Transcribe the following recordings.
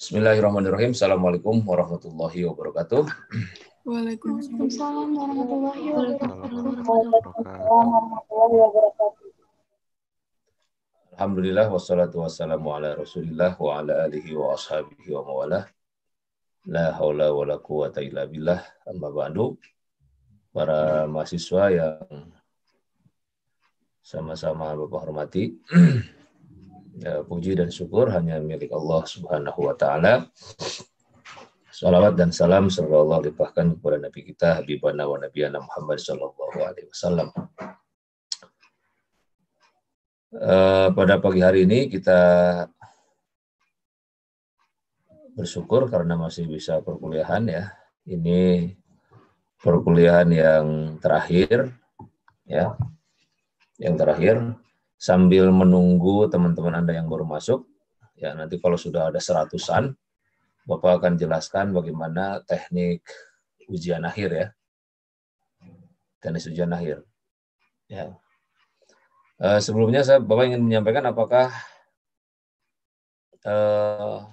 Bismillahirrahmanirrahim. Assalamualaikum warahmatullahi wabarakatuh. Waalaikumsalam warahmatullahi wabarakatuh. Alhamdulillah wassalatu wassalamu ala Rasulillah wa ala alihi wa ashabihi wa mawalah. La haula wa la quwata illa billah. Amma ba'du. Para mahasiswa yang sama-sama Bapak hormati. Ya, puji dan syukur hanya milik Allah Subhanahu wa taala. Salawat dan salam semoga Allah limpahkan kepada Nabi kita Habibana wa Nabiyana Muhammad sallallahu alaihi wasallam. Uh, pada pagi hari ini kita bersyukur karena masih bisa perkuliahan ya. Ini perkuliahan yang terakhir ya. Yang terakhir sambil menunggu teman-teman Anda yang baru masuk. Ya, nanti kalau sudah ada seratusan, Bapak akan jelaskan bagaimana teknik ujian akhir ya. Teknik ujian akhir. Ya. Uh, sebelumnya saya Bapak ingin menyampaikan apakah uh,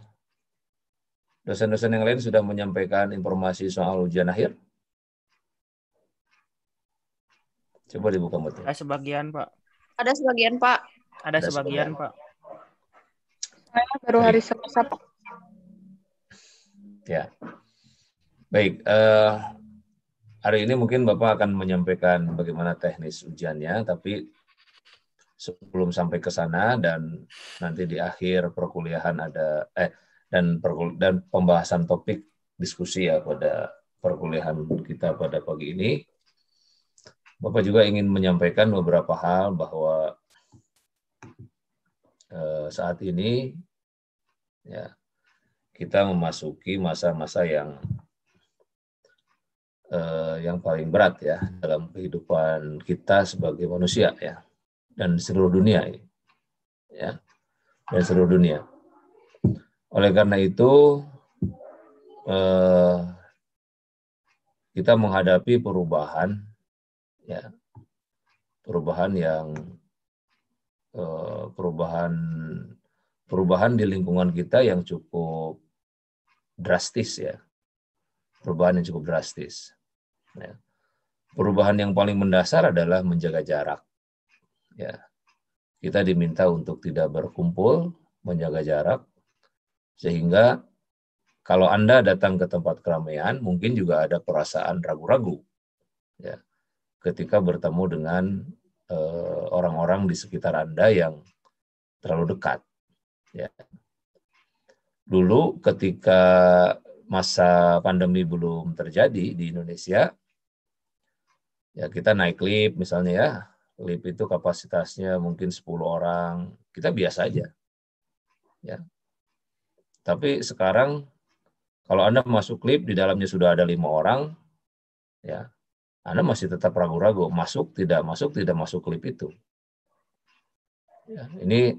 dosen-dosen yang lain sudah menyampaikan informasi soal ujian akhir? Coba dibuka motor. Sebagian, Pak. Ada sebagian, Pak. Ada, Ada sebagian, sebagian, Pak. Saya baru hari Selasa, Pak. Ya. Baik, uh, hari ini mungkin Bapak akan menyampaikan bagaimana teknis ujiannya, tapi sebelum sampai ke sana dan nanti di akhir perkuliahan ada eh dan perkul dan pembahasan topik diskusi ya pada perkuliahan kita pada pagi ini Bapak juga ingin menyampaikan beberapa hal bahwa eh, saat ini ya kita memasuki masa-masa yang eh, yang paling berat ya dalam kehidupan kita sebagai manusia ya dan seluruh dunia ya dan seluruh dunia. Oleh karena itu eh, kita menghadapi perubahan ya. Perubahan yang eh, perubahan perubahan di lingkungan kita yang cukup drastis ya. Perubahan yang cukup drastis. Ya. perubahan yang paling mendasar adalah menjaga jarak. Ya. Kita diminta untuk tidak berkumpul menjaga jarak sehingga kalau anda datang ke tempat keramaian mungkin juga ada perasaan ragu-ragu. Ya ketika bertemu dengan eh, orang-orang di sekitar Anda yang terlalu dekat. Ya. Dulu ketika masa pandemi belum terjadi di Indonesia, ya kita naik lift misalnya ya, lift itu kapasitasnya mungkin 10 orang, kita biasa aja. Ya. Tapi sekarang kalau Anda masuk lift di dalamnya sudah ada lima orang, ya anda masih tetap ragu-ragu, masuk, tidak masuk, tidak masuk klip itu. Ya, ini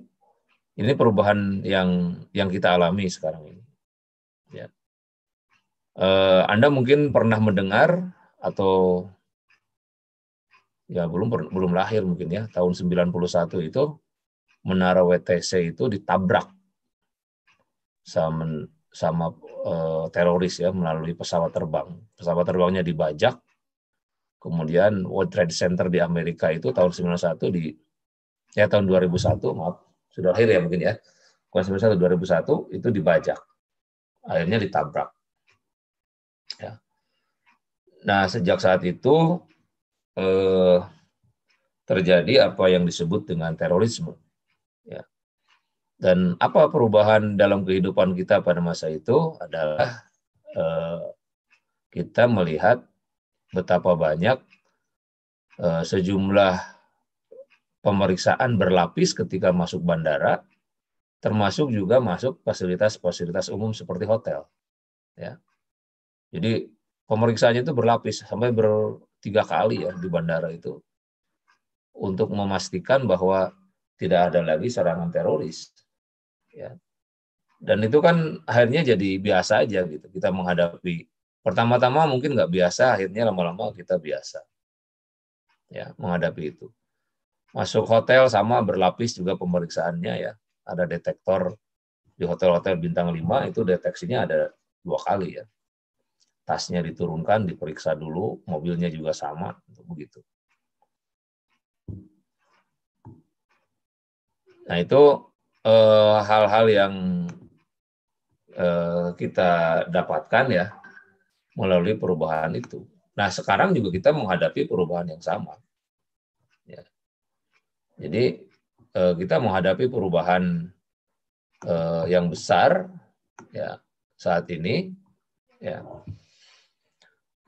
ini perubahan yang yang kita alami sekarang ini. Ya. Eh, Anda mungkin pernah mendengar atau ya belum belum lahir mungkin ya tahun 91 itu menara WTC itu ditabrak sama sama uh, teroris ya melalui pesawat terbang. Pesawat terbangnya dibajak, Kemudian World Trade Center di Amerika itu tahun 91 di ya tahun 2001 maaf sudah akhir ya mungkin ya. Tahun 91 2001 itu dibajak. Akhirnya ditabrak. Ya. Nah, sejak saat itu eh, terjadi apa yang disebut dengan terorisme. Ya. Dan apa perubahan dalam kehidupan kita pada masa itu adalah eh, kita melihat betapa banyak uh, sejumlah pemeriksaan berlapis ketika masuk bandara, termasuk juga masuk fasilitas-fasilitas umum seperti hotel. Ya. Jadi pemeriksaannya itu berlapis sampai bertiga kali ya di bandara itu untuk memastikan bahwa tidak ada lagi serangan teroris. Ya. Dan itu kan akhirnya jadi biasa aja gitu kita menghadapi Pertama-tama mungkin nggak biasa, akhirnya lama-lama kita biasa ya menghadapi itu. Masuk hotel sama berlapis juga pemeriksaannya ya, ada detektor di hotel-hotel bintang 5 itu deteksinya ada dua kali ya. Tasnya diturunkan, diperiksa dulu, mobilnya juga sama, begitu. Nah itu eh, hal-hal eh, yang eh, kita dapatkan ya melalui perubahan itu. Nah sekarang juga kita menghadapi perubahan yang sama. Ya. Jadi eh, kita menghadapi perubahan eh, yang besar ya saat ini ya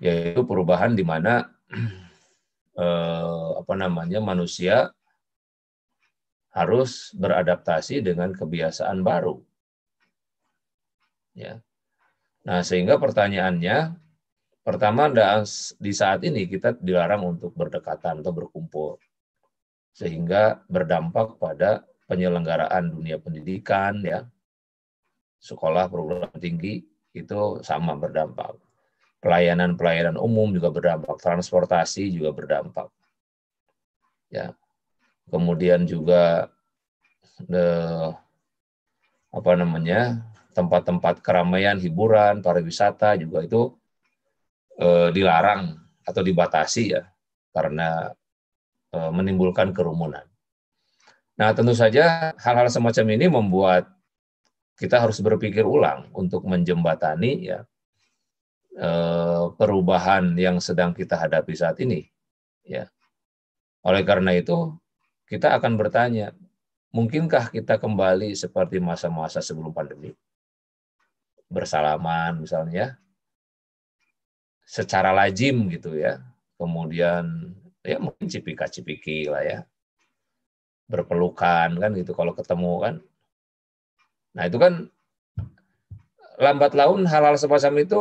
yaitu perubahan di mana eh, apa namanya manusia harus beradaptasi dengan kebiasaan baru. Ya. Nah, sehingga pertanyaannya pertama di saat ini kita dilarang untuk berdekatan atau berkumpul. Sehingga berdampak pada penyelenggaraan dunia pendidikan ya. Sekolah perguruan tinggi itu sama berdampak. Pelayanan-pelayanan umum juga berdampak, transportasi juga berdampak. Ya. Kemudian juga the, apa namanya? Tempat-tempat keramaian, hiburan, pariwisata juga itu eh, dilarang atau dibatasi ya karena eh, menimbulkan kerumunan. Nah, tentu saja hal-hal semacam ini membuat kita harus berpikir ulang untuk menjembatani ya eh, perubahan yang sedang kita hadapi saat ini. Ya, oleh karena itu kita akan bertanya, mungkinkah kita kembali seperti masa-masa sebelum pandemi? Bersalaman misalnya, secara lazim gitu ya. Kemudian ya mungkin cipika-cipiki lah ya berpelukan kan gitu kalau ketemu kan. Nah itu kan lambat laun hal-hal semacam itu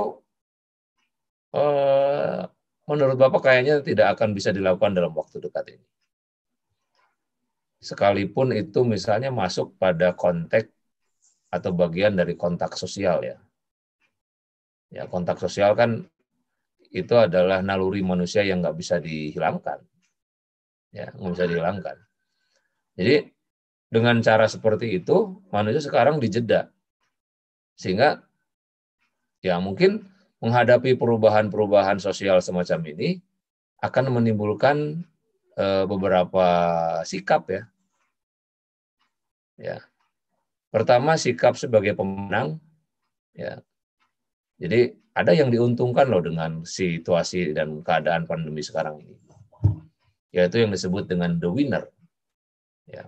eh, menurut Bapak kayaknya tidak akan bisa dilakukan dalam waktu dekat ini. Sekalipun itu misalnya masuk pada konteks atau bagian dari kontak sosial ya. Ya kontak sosial kan itu adalah naluri manusia yang nggak bisa dihilangkan. Ya, nggak bisa dihilangkan. Jadi dengan cara seperti itu manusia sekarang dijeda. Sehingga ya mungkin menghadapi perubahan-perubahan sosial semacam ini akan menimbulkan e, beberapa sikap ya. Ya. Pertama sikap sebagai pemenang ya. Jadi ada yang diuntungkan loh dengan situasi dan keadaan pandemi sekarang ini. Yaitu yang disebut dengan the winner Ya.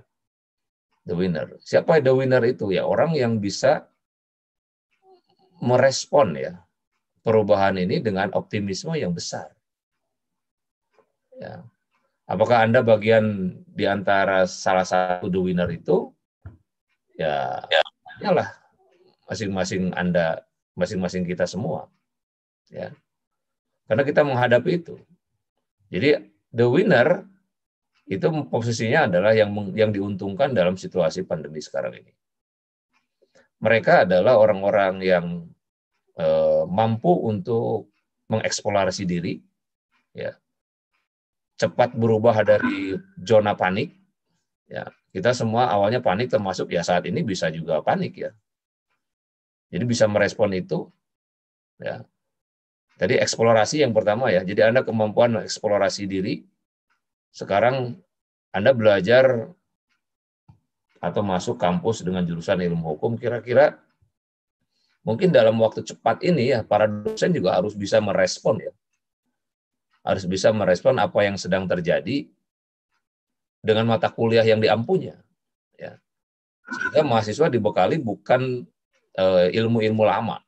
The winner. Siapa the winner itu? Ya orang yang bisa merespon ya perubahan ini dengan optimisme yang besar. Ya. Apakah Anda bagian di antara salah satu the winner itu? Ya, ya. masing-masing Anda, masing-masing kita semua. Ya. Karena kita menghadapi itu. Jadi the winner itu posisinya adalah yang yang diuntungkan dalam situasi pandemi sekarang ini. Mereka adalah orang-orang yang eh, mampu untuk mengeksplorasi diri, ya, cepat berubah dari zona panik. Ya, kita semua awalnya panik termasuk ya saat ini bisa juga panik ya. Jadi bisa merespon itu, ya. Jadi eksplorasi yang pertama ya. Jadi Anda kemampuan eksplorasi diri, sekarang Anda belajar atau masuk kampus dengan jurusan ilmu hukum, kira-kira mungkin dalam waktu cepat ini ya para dosen juga harus bisa merespon ya. Harus bisa merespon apa yang sedang terjadi dengan mata kuliah yang diampunya. Ya. Sehingga mahasiswa dibekali bukan eh, ilmu-ilmu lama.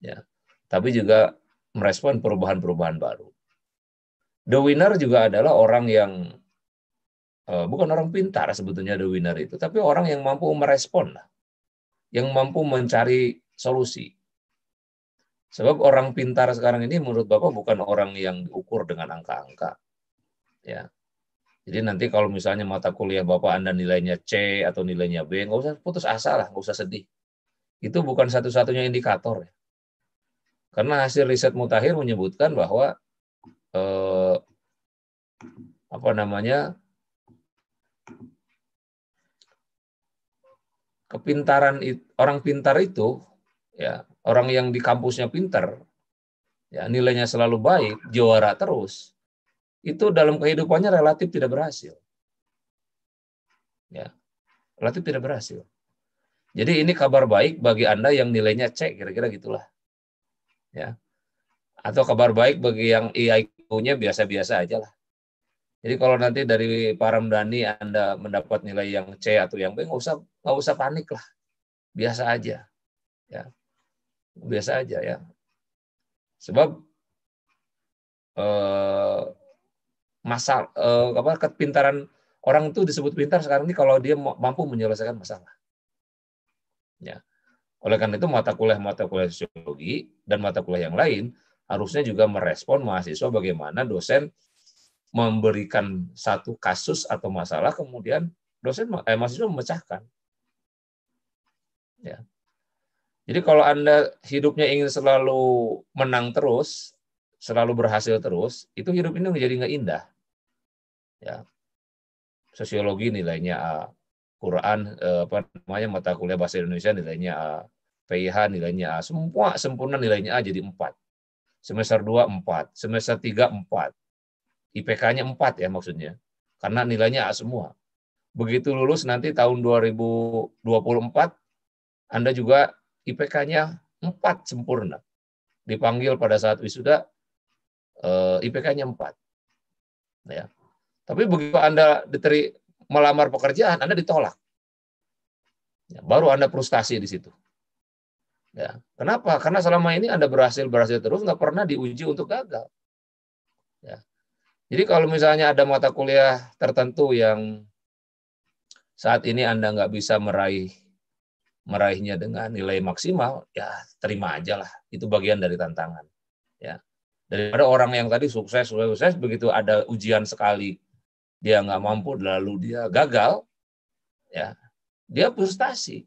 Ya. Tapi juga merespon perubahan-perubahan baru. The winner juga adalah orang yang uh, bukan orang pintar sebetulnya the winner itu, tapi orang yang mampu merespon lah, yang mampu mencari solusi. Sebab orang pintar sekarang ini menurut Bapak bukan orang yang diukur dengan angka-angka. Ya. Jadi nanti kalau misalnya mata kuliah Bapak Anda nilainya C atau nilainya B, nggak usah putus asa lah, nggak usah sedih. Itu bukan satu-satunya indikator. Ya. Karena hasil riset mutakhir menyebutkan bahwa eh, apa namanya kepintaran orang pintar itu ya orang yang di kampusnya pintar ya nilainya selalu baik juara terus itu dalam kehidupannya relatif tidak berhasil. Ya relatif tidak berhasil. Jadi ini kabar baik bagi anda yang nilainya C kira-kira gitulah. Ya. Atau kabar baik bagi yang IQ-nya biasa-biasa aja lah. Jadi kalau nanti dari Pak Ramdhani Anda mendapat nilai yang C atau yang B, nggak usah nggak usah panik lah, biasa aja, ya, biasa aja ya. Sebab eh, masal eh, apa kepintaran orang itu disebut pintar sekarang ini kalau dia mampu menyelesaikan masalah. Ya. Oleh karena itu mata kuliah mata kuliah sosiologi dan mata kuliah yang lain harusnya juga merespon mahasiswa bagaimana dosen memberikan satu kasus atau masalah kemudian dosen eh, mahasiswa memecahkan. Ya. Jadi kalau Anda hidupnya ingin selalu menang terus, selalu berhasil terus, itu hidup ini menjadi nggak indah. Ya. Sosiologi nilainya A, Quran eh, apa namanya mata kuliah bahasa Indonesia nilainya A, PIH nilainya A, semua sempurna nilainya A jadi 4. Semester 2 4, semester 3 4, IPK-nya 4 ya maksudnya. Karena nilainya A semua. Begitu lulus nanti tahun 2024, Anda juga IPK-nya 4 sempurna. Dipanggil pada saat wisuda, eh, IPK-nya 4. Ya. Tapi begitu Anda diteri, melamar pekerjaan, Anda ditolak. Ya, baru Anda frustasi di situ. Ya. Kenapa? Karena selama ini Anda berhasil berhasil terus, nggak pernah diuji untuk gagal. Ya. Jadi kalau misalnya ada mata kuliah tertentu yang saat ini Anda nggak bisa meraih meraihnya dengan nilai maksimal, ya terima aja lah. Itu bagian dari tantangan. Ya. Daripada orang yang tadi sukses, sukses, sukses, begitu ada ujian sekali, dia nggak mampu, lalu dia gagal, ya dia frustasi.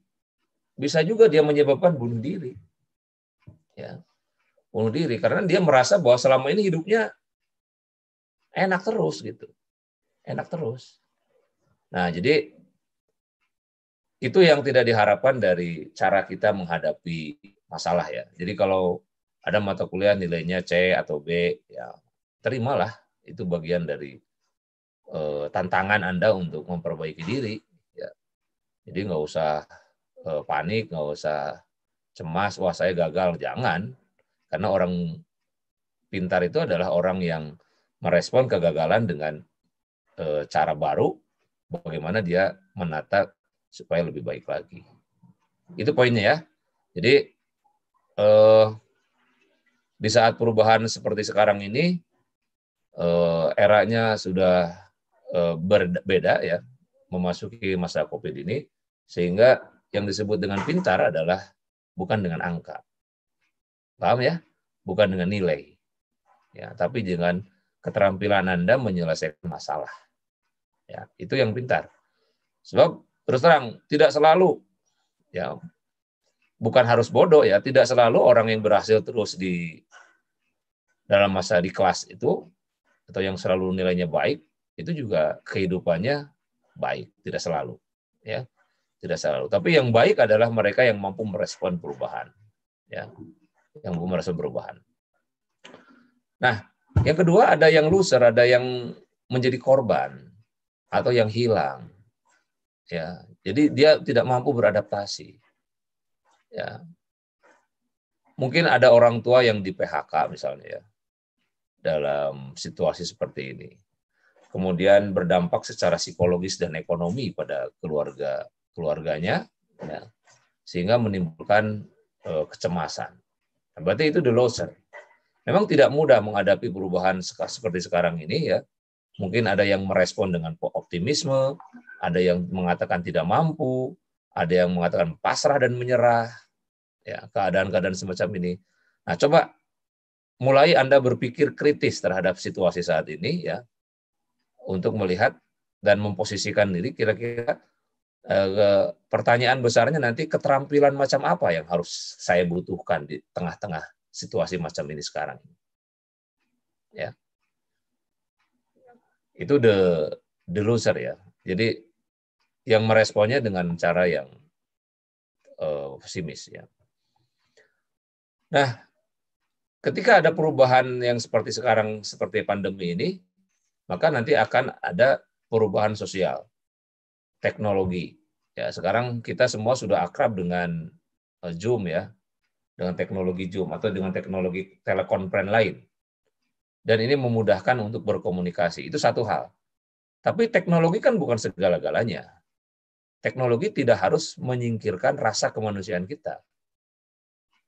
Bisa juga dia menyebabkan bunuh diri. Ya. Bunuh diri karena dia merasa bahwa selama ini hidupnya enak terus gitu. Enak terus. Nah, jadi itu yang tidak diharapkan dari cara kita menghadapi masalah ya. Jadi kalau ada mata kuliah nilainya C atau B, ya terimalah itu bagian dari eh, tantangan Anda untuk memperbaiki diri. Ya. Jadi nggak usah eh, panik, nggak usah cemas, wah saya gagal, jangan. Karena orang pintar itu adalah orang yang merespon kegagalan dengan e, cara baru, bagaimana dia menata supaya lebih baik lagi. Itu poinnya ya. Jadi eh, di saat perubahan seperti sekarang ini, eh, eranya sudah eh, berbeda ya, memasuki masa COVID ini, sehingga yang disebut dengan pintar adalah bukan dengan angka. Paham ya? Bukan dengan nilai. Ya, tapi dengan keterampilan Anda menyelesaikan masalah. Ya, itu yang pintar. Sebab terus terang tidak selalu ya bukan harus bodoh ya, tidak selalu orang yang berhasil terus di dalam masa di kelas itu atau yang selalu nilainya baik itu juga kehidupannya baik, tidak selalu ya. Tidak selalu. Tapi yang baik adalah mereka yang mampu merespon perubahan. Ya. Yang mampu merespon perubahan. Nah, yang kedua ada yang loser, ada yang menjadi korban atau yang hilang. Ya, jadi dia tidak mampu beradaptasi. Ya. Mungkin ada orang tua yang di PHK misalnya ya. Dalam situasi seperti ini. Kemudian berdampak secara psikologis dan ekonomi pada keluarga keluarganya ya. Sehingga menimbulkan uh, kecemasan. Nah, berarti itu the loser. Memang tidak mudah menghadapi perubahan seperti sekarang ini ya. Mungkin ada yang merespon dengan optimisme, ada yang mengatakan tidak mampu, ada yang mengatakan pasrah dan menyerah. Ya, keadaan-keadaan semacam ini. Nah, coba mulai Anda berpikir kritis terhadap situasi saat ini ya. Untuk melihat dan memposisikan diri kira-kira eh, pertanyaan besarnya nanti keterampilan macam apa yang harus saya butuhkan di tengah-tengah situasi macam ini sekarang. Ya. Itu the the loser ya. Jadi yang meresponnya dengan cara yang uh, pesimis ya. Nah, ketika ada perubahan yang seperti sekarang seperti pandemi ini, maka nanti akan ada perubahan sosial, teknologi. Ya, sekarang kita semua sudah akrab dengan uh, Zoom ya, dengan teknologi Zoom atau dengan teknologi telekonferensi lain. Dan ini memudahkan untuk berkomunikasi. Itu satu hal. Tapi teknologi kan bukan segala-galanya. Teknologi tidak harus menyingkirkan rasa kemanusiaan kita.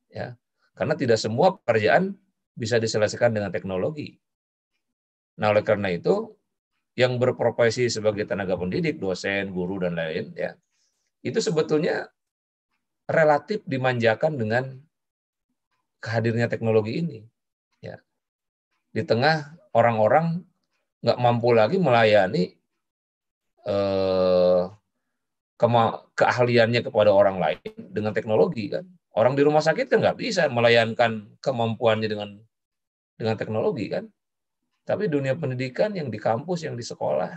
Ya. Karena tidak semua pekerjaan bisa diselesaikan dengan teknologi. Nah, oleh karena itu, yang berprofesi sebagai tenaga pendidik, dosen, guru, dan lain, ya, itu sebetulnya relatif dimanjakan dengan kehadirnya teknologi ini. Ya. Di tengah orang-orang nggak mampu lagi melayani eh, keahliannya kepada orang lain dengan teknologi kan. Orang di rumah sakit kan nggak bisa melayankan kemampuannya dengan dengan teknologi kan. Tapi dunia pendidikan yang di kampus, yang di sekolah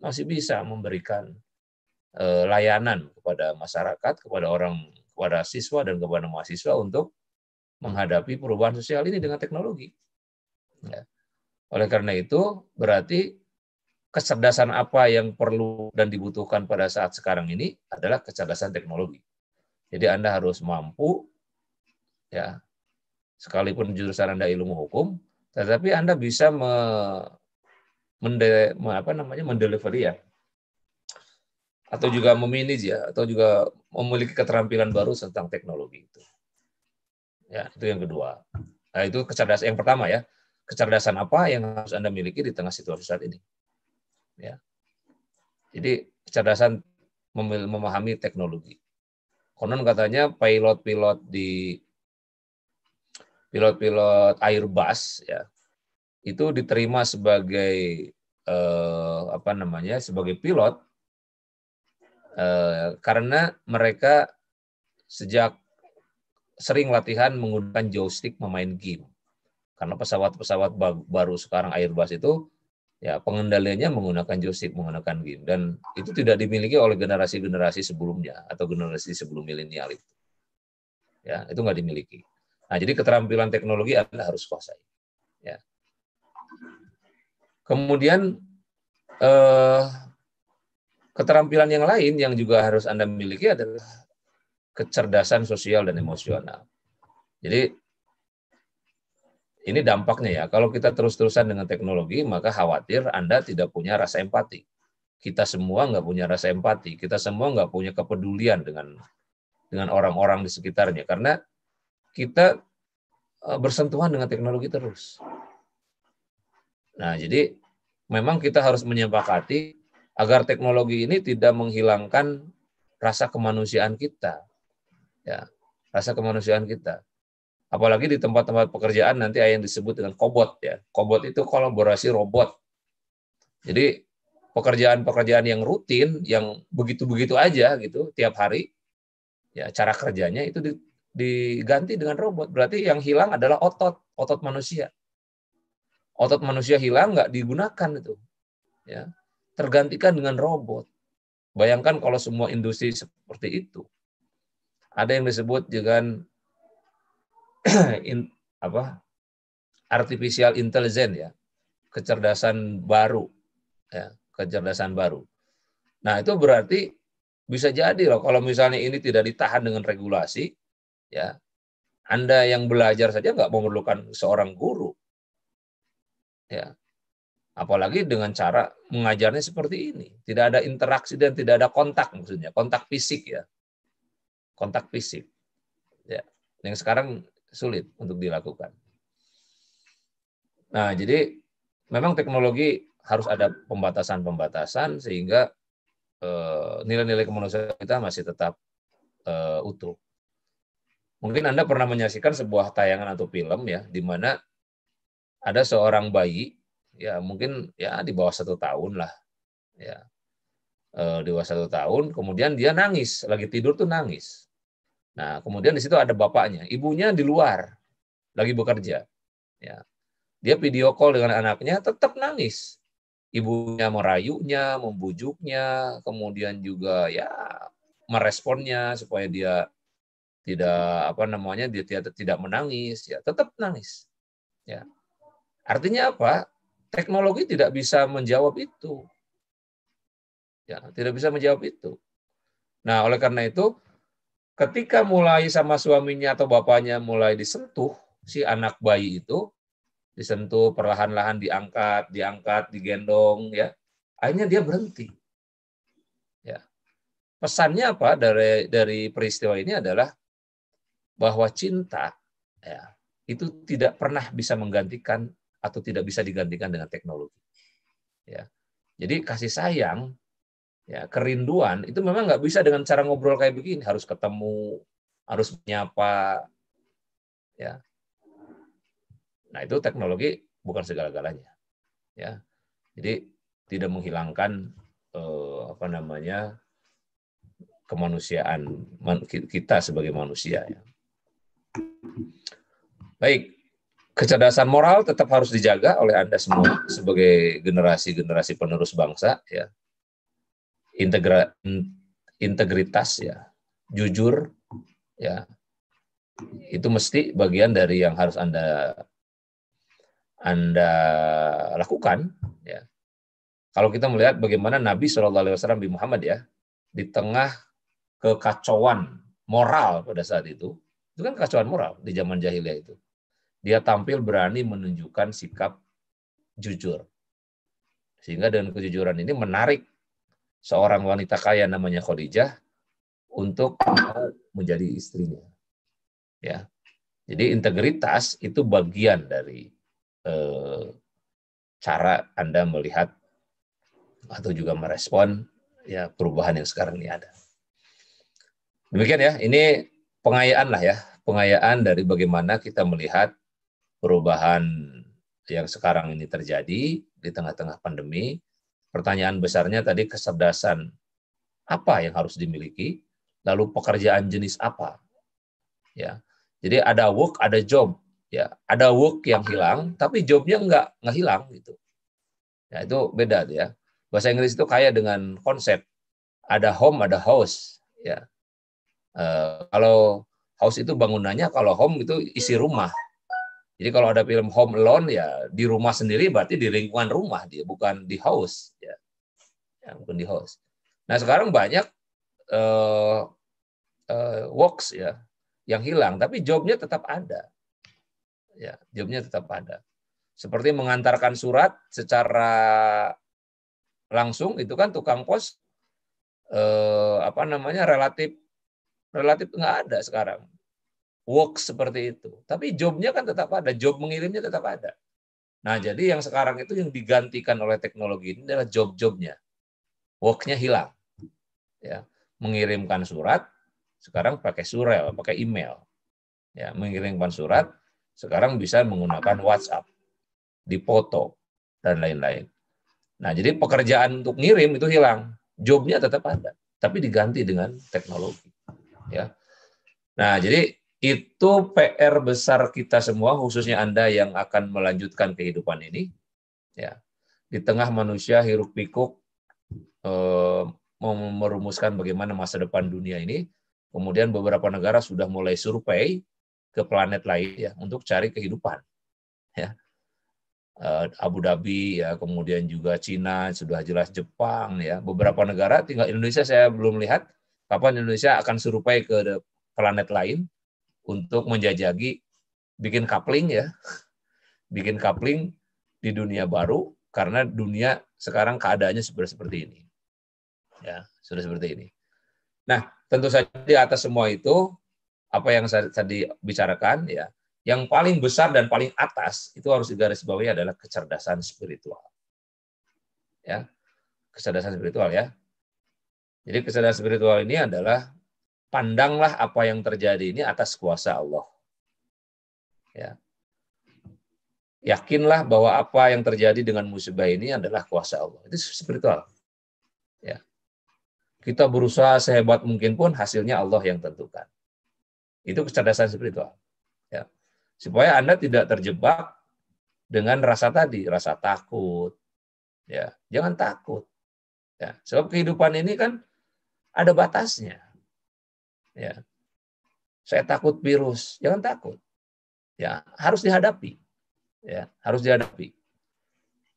masih bisa memberikan eh, layanan kepada masyarakat, kepada orang, kepada siswa dan kepada mahasiswa untuk menghadapi perubahan sosial ini dengan teknologi. Ya. Oleh karena itu, berarti kecerdasan apa yang perlu dan dibutuhkan pada saat sekarang ini adalah kecerdasan teknologi. Jadi Anda harus mampu, ya, sekalipun jurusan Anda ilmu hukum, tetapi Anda bisa me, mende, apa namanya, mendelivery ya, atau juga memanage ya, atau juga memiliki keterampilan baru tentang teknologi itu. Ya, itu yang kedua. Nah, itu kecerdasan yang pertama ya kecerdasan apa yang harus Anda miliki di tengah situasi saat ini. Ya. Jadi kecerdasan memahami teknologi. Konon katanya pilot-pilot di pilot-pilot Airbus ya itu diterima sebagai eh, apa namanya sebagai pilot eh, karena mereka sejak sering latihan menggunakan joystick memain game. Karena pesawat-pesawat baru sekarang Airbus itu ya pengendaliannya menggunakan joystick, menggunakan game dan itu tidak dimiliki oleh generasi-generasi sebelumnya atau generasi sebelum milenial itu. Ya, itu nggak dimiliki. Nah, jadi keterampilan teknologi Anda harus kuasai. Ya. Kemudian eh, keterampilan yang lain yang juga harus Anda miliki adalah kecerdasan sosial dan emosional. Jadi ini dampaknya ya. Kalau kita terus-terusan dengan teknologi, maka khawatir Anda tidak punya rasa empati. Kita semua nggak punya rasa empati. Kita semua nggak punya kepedulian dengan dengan orang-orang di sekitarnya. Karena kita e, bersentuhan dengan teknologi terus. Nah, jadi memang kita harus menyepakati agar teknologi ini tidak menghilangkan rasa kemanusiaan kita. Ya, rasa kemanusiaan kita. Apalagi di tempat-tempat pekerjaan nanti yang disebut dengan kobot ya. Kobot itu kolaborasi robot. Jadi pekerjaan-pekerjaan yang rutin, yang begitu-begitu aja gitu tiap hari, ya cara kerjanya itu diganti dengan robot. Berarti yang hilang adalah otot, otot manusia. Otot manusia hilang nggak digunakan itu, ya tergantikan dengan robot. Bayangkan kalau semua industri seperti itu. Ada yang disebut dengan in, apa artificial intelligence ya kecerdasan baru ya kecerdasan baru nah itu berarti bisa jadi loh kalau misalnya ini tidak ditahan dengan regulasi ya. Anda yang belajar saja nggak memerlukan seorang guru. Ya. Apalagi dengan cara mengajarnya seperti ini. Tidak ada interaksi dan tidak ada kontak maksudnya. Kontak fisik ya. Kontak fisik. Ya. Yang sekarang sulit untuk dilakukan. Nah, jadi memang teknologi harus ada pembatasan-pembatasan sehingga eh, nilai-nilai kemanusiaan kita masih tetap uh, utuh. Mungkin Anda pernah menyaksikan sebuah tayangan atau film ya, di mana ada seorang bayi, ya mungkin ya di bawah satu tahun lah, ya uh, di bawah satu tahun, kemudian dia nangis, lagi tidur tuh nangis. Nah, kemudian di situ ada bapaknya, ibunya di luar lagi bekerja. Ya. Dia video call dengan anaknya tetap nangis. Ibunya merayunya, membujuknya, kemudian juga ya meresponnya supaya dia tidak apa namanya dia tidak tidak menangis ya tetap nangis. Ya. Artinya apa? Teknologi tidak bisa menjawab itu. Ya tidak bisa menjawab itu. Nah oleh karena itu ketika mulai sama suaminya atau bapaknya mulai disentuh si anak bayi itu disentuh perlahan-lahan diangkat diangkat digendong ya akhirnya dia berhenti. Ya. Pesannya apa? Dari dari peristiwa ini adalah bahwa cinta ya itu tidak pernah bisa menggantikan atau tidak bisa digantikan dengan teknologi. Ya. Jadi kasih sayang, ya kerinduan itu memang nggak bisa dengan cara ngobrol kayak begini, harus ketemu, harus menyapa, ya. Nah itu teknologi bukan segala-galanya, ya. Jadi tidak menghilangkan eh, apa namanya kemanusiaan kita sebagai manusia. Ya. Baik, kecerdasan moral tetap harus dijaga oleh Anda semua sebagai generasi-generasi penerus bangsa ya. Integra, integritas ya, jujur ya. Itu mesti bagian dari yang harus Anda Anda lakukan ya. Kalau kita melihat bagaimana Nabi Shallallahu alaihi wasallam Muhammad ya, di tengah kekacauan moral pada saat itu, itu kan kekacauan moral di zaman jahiliyah itu. Dia tampil berani menunjukkan sikap jujur. Sehingga dengan kejujuran ini menarik seorang wanita kaya namanya Khadijah untuk menjadi istrinya. Ya. Jadi integritas itu bagian dari eh, cara Anda melihat atau juga merespon ya perubahan yang sekarang ini ada. Demikian ya, ini pengayaan lah ya, pengayaan dari bagaimana kita melihat perubahan yang sekarang ini terjadi di tengah-tengah pandemi. Pertanyaan besarnya tadi kecerdasan apa yang harus dimiliki, lalu pekerjaan jenis apa. Ya. Jadi ada work, ada job. Ya, ada work yang hilang, tapi jobnya nggak nggak hilang gitu. Ya, itu beda ya. Bahasa Inggris itu kaya dengan konsep ada home, ada house. Ya, Uh, kalau house itu bangunannya, kalau home itu isi rumah. Jadi kalau ada film Home Alone ya di rumah sendiri berarti di lingkungan rumah dia bukan di house ya, ya bukan di house. Nah sekarang banyak uh, uh, works ya yang hilang tapi jobnya tetap ada ya jobnya tetap ada seperti mengantarkan surat secara langsung itu kan tukang pos eh, apa namanya relatif relatif nggak ada sekarang. Work seperti itu. Tapi jobnya kan tetap ada, job mengirimnya tetap ada. Nah, jadi yang sekarang itu yang digantikan oleh teknologi ini adalah job-jobnya. Worknya hilang. Ya, mengirimkan surat sekarang pakai surel, pakai email. Ya, mengirimkan surat sekarang bisa menggunakan WhatsApp, dipoto dan lain-lain. Nah, jadi pekerjaan untuk ngirim itu hilang, jobnya tetap ada, tapi diganti dengan teknologi ya. Nah, jadi itu PR besar kita semua khususnya Anda yang akan melanjutkan kehidupan ini ya. Di tengah manusia hiruk pikuk eh, merumuskan bagaimana masa depan dunia ini, kemudian beberapa negara sudah mulai survei ke planet lain ya untuk cari kehidupan. Ya. Eh, Abu Dhabi ya, kemudian juga Cina, sudah jelas Jepang ya. Beberapa negara tinggal Indonesia saya belum lihat kapan Indonesia akan survei ke planet lain untuk menjajagi bikin coupling ya, bikin coupling di dunia baru karena dunia sekarang keadaannya seperti seperti ini. Ya, sudah seperti ini. Nah, tentu saja di atas semua itu apa yang saya tadi bicarakan ya, yang paling besar dan paling atas itu harus digarisbawahi adalah kecerdasan spiritual. Ya. Kecerdasan spiritual ya. Jadi kesadaran spiritual ini adalah pandanglah apa yang terjadi ini atas kuasa Allah. Ya. Yakinlah bahwa apa yang terjadi dengan musibah ini adalah kuasa Allah. Itu spiritual. Ya. Kita berusaha sehebat mungkin pun hasilnya Allah yang tentukan. Itu kecerdasan spiritual. Ya. Supaya Anda tidak terjebak dengan rasa tadi, rasa takut. Ya, jangan takut. Ya, sebab kehidupan ini kan ada batasnya. Ya. saya takut virus. Jangan takut. Ya, harus dihadapi. Ya, harus dihadapi.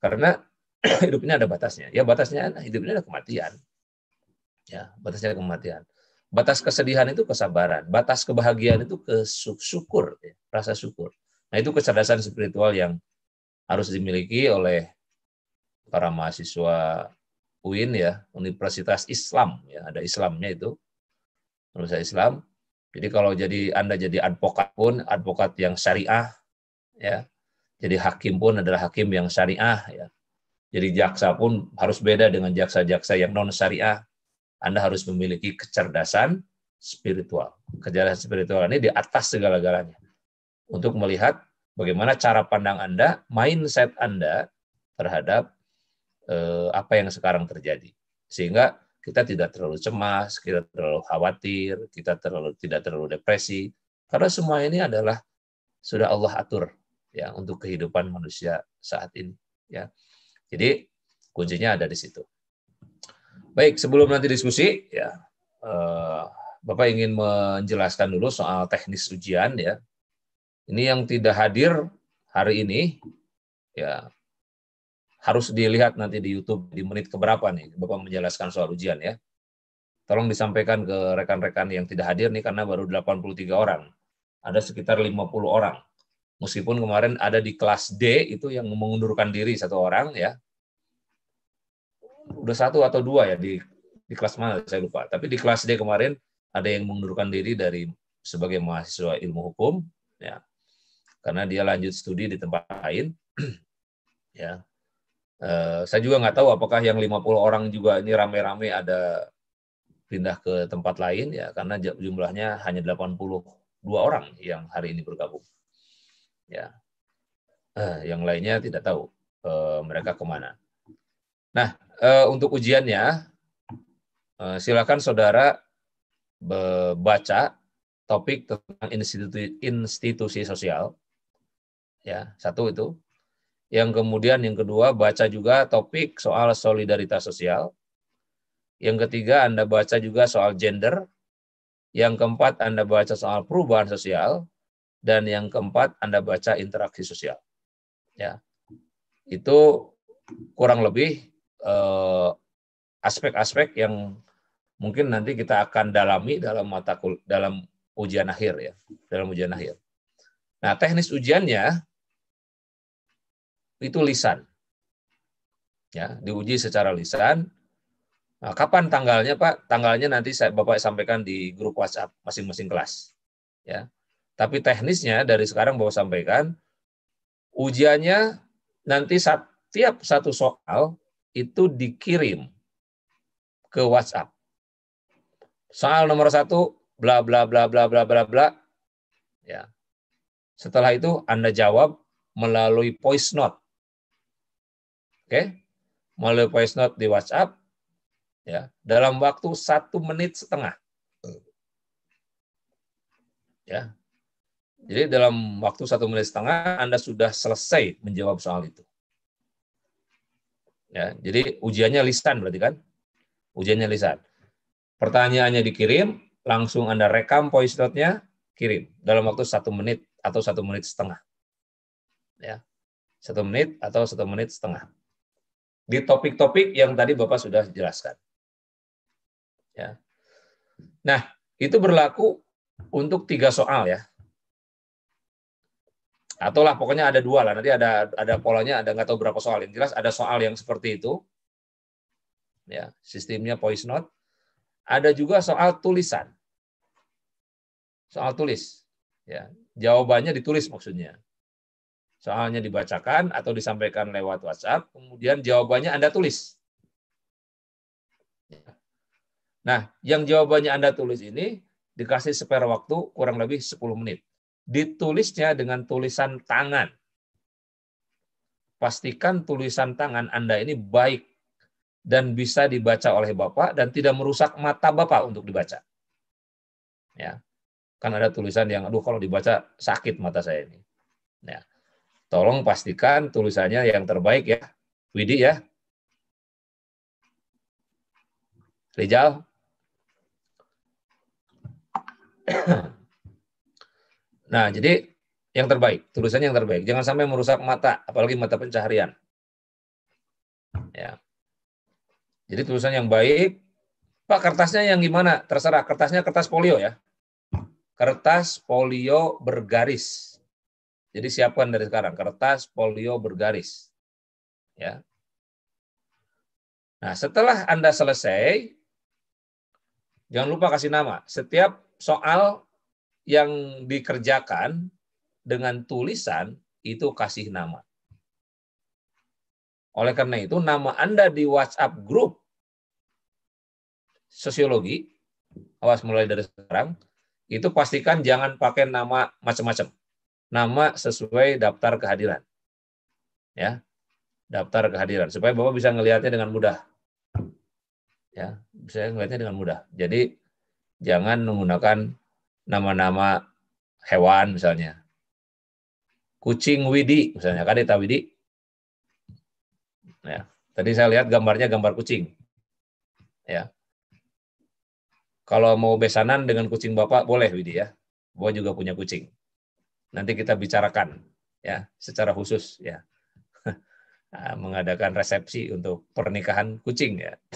Karena hidup ini ada batasnya. Ya, batasnya hidup ini ada kematian. Ya, batasnya kematian. Batas kesedihan itu kesabaran, batas kebahagiaan itu kesyukur, ya, rasa syukur. Nah, itu kecerdasan spiritual yang harus dimiliki oleh para mahasiswa UIN ya, Universitas Islam ya, ada Islamnya itu. Universitas Islam jadi kalau jadi Anda jadi advokat pun advokat yang syariah ya. Jadi hakim pun adalah hakim yang syariah ya. Jadi jaksa pun harus beda dengan jaksa-jaksa yang non syariah. Anda harus memiliki kecerdasan spiritual. Kecerdasan spiritual ini di atas segala-galanya. Untuk melihat bagaimana cara pandang Anda, mindset Anda terhadap eh, apa yang sekarang terjadi. Sehingga kita tidak terlalu cemas, kita terlalu khawatir, kita terlalu tidak terlalu depresi, karena semua ini adalah sudah Allah atur ya untuk kehidupan manusia saat ini ya. Jadi kuncinya ada di situ. Baik, sebelum nanti diskusi ya eh, Bapak ingin menjelaskan dulu soal teknis ujian ya. Ini yang tidak hadir hari ini ya harus dilihat nanti di YouTube di menit keberapa nih Bapak menjelaskan soal ujian ya. Tolong disampaikan ke rekan-rekan yang tidak hadir nih karena baru 83 orang. Ada sekitar 50 orang. Meskipun kemarin ada di kelas D itu yang mengundurkan diri satu orang ya. Udah satu atau dua ya di di kelas mana saya lupa. Tapi di kelas D kemarin ada yang mengundurkan diri dari sebagai mahasiswa ilmu hukum ya. Karena dia lanjut studi di tempat lain ya Uh, saya juga nggak tahu apakah yang 50 orang juga ini rame-rame ada pindah ke tempat lain ya karena jumlahnya hanya 82 orang yang hari ini bergabung. Ya. Uh, yang lainnya tidak tahu uh, mereka ke mana. Nah, uh, untuk ujiannya uh, silakan saudara baca topik tentang institusi, institusi sosial. Ya, satu itu yang kemudian yang kedua baca juga topik soal solidaritas sosial. Yang ketiga Anda baca juga soal gender. Yang keempat Anda baca soal perubahan sosial dan yang keempat Anda baca interaksi sosial. Ya. Itu kurang lebih eh, aspek-aspek yang mungkin nanti kita akan dalami dalam mata dalam ujian akhir ya, dalam ujian akhir. Nah, teknis ujiannya itu lisan. Ya, diuji secara lisan. Nah, kapan tanggalnya, Pak? Tanggalnya nanti saya Bapak sampaikan di grup WhatsApp masing-masing kelas. Ya. Tapi teknisnya dari sekarang Bapak sampaikan ujiannya nanti setiap satu soal itu dikirim ke WhatsApp. Soal nomor satu, bla bla bla bla bla bla bla. Ya. Setelah itu Anda jawab melalui voice note Oke, melalui voice note di WhatsApp, ya dalam waktu satu menit setengah. Ya, jadi dalam waktu satu menit setengah Anda sudah selesai menjawab soal itu. Ya, jadi ujiannya lisan berarti kan? Ujiannya lisan. Pertanyaannya dikirim, langsung Anda rekam voice note-nya, kirim dalam waktu satu menit atau satu menit setengah. Ya, satu menit atau satu menit setengah di topik-topik yang tadi Bapak sudah jelaskan. Ya. Nah, itu berlaku untuk tiga soal ya. Atau lah pokoknya ada dua lah. Nanti ada ada polanya, ada nggak tahu berapa soal. Yang jelas ada soal yang seperti itu. Ya, sistemnya voice note. Ada juga soal tulisan. Soal tulis. Ya, jawabannya ditulis maksudnya soalnya dibacakan atau disampaikan lewat WhatsApp, kemudian jawabannya Anda tulis. Nah, yang jawabannya Anda tulis ini dikasih spare waktu kurang lebih 10 menit. Ditulisnya dengan tulisan tangan. Pastikan tulisan tangan Anda ini baik dan bisa dibaca oleh Bapak dan tidak merusak mata Bapak untuk dibaca. Ya. Kan ada tulisan yang aduh kalau dibaca sakit mata saya ini. Ya tolong pastikan tulisannya yang terbaik ya. Widi ya. Rijal. Nah, jadi yang terbaik, tulisan yang terbaik. Jangan sampai merusak mata, apalagi mata pencaharian. Ya. Jadi tulisan yang baik. Pak, kertasnya yang gimana? Terserah. Kertasnya kertas polio ya. Kertas polio bergaris. Jadi siapkan dari sekarang kertas polio bergaris. Ya. Nah, setelah Anda selesai, jangan lupa kasih nama. Setiap soal yang dikerjakan dengan tulisan itu kasih nama. Oleh karena itu, nama Anda di WhatsApp grup sosiologi, awas mulai dari sekarang, itu pastikan jangan pakai nama macam-macam. Nama sesuai daftar kehadiran. Ya, daftar kehadiran supaya Bapak bisa ngelihatnya dengan mudah. Ya, bisa ngelihatnya dengan mudah. Jadi jangan menggunakan nama-nama hewan misalnya. Kucing Widi misalnya, tahu Widi? Ya, tadi saya lihat gambarnya gambar kucing. Ya. Kalau mau besanan dengan kucing Bapak boleh Widi ya. Bapak juga punya kucing. Nanti kita bicarakan ya secara khusus ya. mengadakan resepsi untuk pernikahan kucing ya.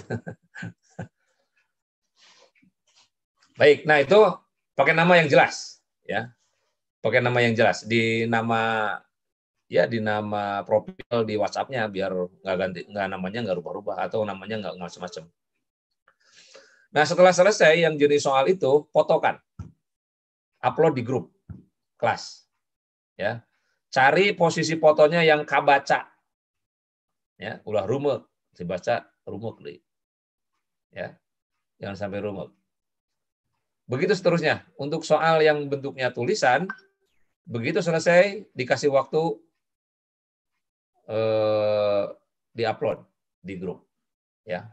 Baik, nah itu pakai nama yang jelas ya pakai nama yang jelas di nama ya di nama profil di WhatsApp-nya biar nggak ganti nggak namanya nggak rubah-rubah atau namanya nggak macam-macam. Nah setelah selesai yang jenis soal itu fotokan, upload di grup kelas, ya cari posisi fotonya yang kabaca, ya ulah rumek, dibaca rumek ya jangan sampai rumek. Begitu seterusnya. Untuk soal yang bentuknya tulisan, begitu selesai dikasih waktu eh, diupload di grup, ya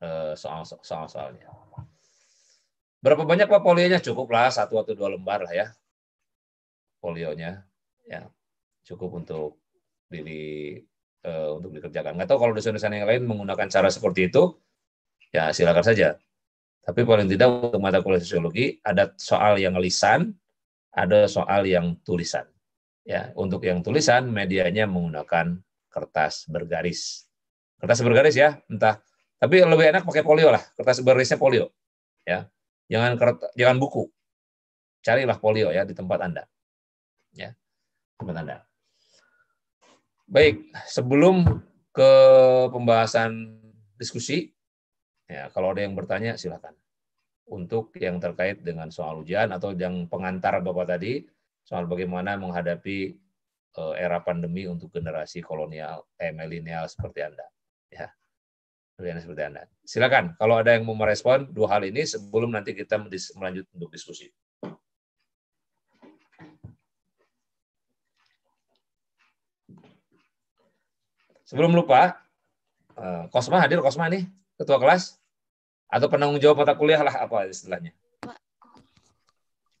eh, soal soal soalnya. Berapa banyak pak folionya? Cukup lah satu atau dua lembar lah ya folionya, ya cukup untuk diri eh, untuk dikerjakan. Nggak tahu kalau dosen-dosen yang lain menggunakan cara seperti itu, ya silakan saja. Tapi paling tidak untuk mata kuliah sosiologi ada soal yang lisan, ada soal yang tulisan. Ya, untuk yang tulisan medianya menggunakan kertas bergaris. Kertas bergaris ya, entah. Tapi lebih enak pakai polio lah. Kertas bergarisnya polio. Ya. Jangan kertas, jangan buku. Carilah polio ya di tempat Anda. Tempat Anda. Baik, sebelum ke pembahasan diskusi, Ya, kalau ada yang bertanya silakan. Untuk yang terkait dengan soal ujian atau yang pengantar Bapak tadi soal bagaimana menghadapi eh, era pandemi untuk generasi kolonial eh milenial seperti Anda. Ya. seperti Anda. Silakan kalau ada yang mau merespon dua hal ini sebelum nanti kita melanjut untuk diskusi. Sebelum lupa, eh, Kosma hadir Kosma nih ketua kelas atau penanggung jawab mata kuliah lah apa istilahnya.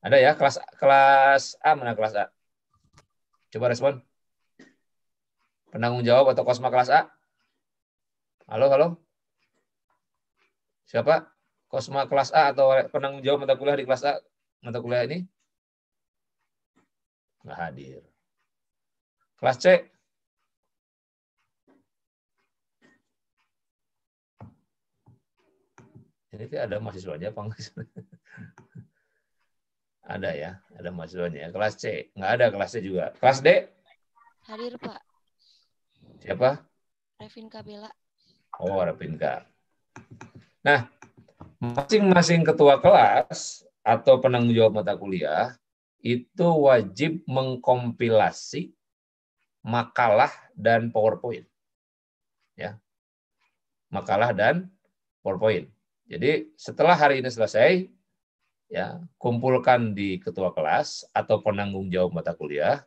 Ada ya kelas kelas A mana kelas A? Coba respon. Penanggung jawab atau kosma kelas A? Halo, halo. Siapa? Kosma kelas A atau penanggung jawab mata kuliah di kelas A mata kuliah ini? Nggak hadir. Kelas C, Ini ada mahasiswanya apa ada ya, ada mahasiswanya. Kelas C, nggak ada kelas C juga. Kelas D? Hadir Pak. Siapa? Revinka Bella. Oh, Revinka. Nah, masing-masing ketua kelas atau penanggung jawab mata kuliah itu wajib mengkompilasi makalah dan PowerPoint. Ya. Makalah dan PowerPoint. Jadi setelah hari ini selesai, ya kumpulkan di ketua kelas atau penanggung jawab mata kuliah.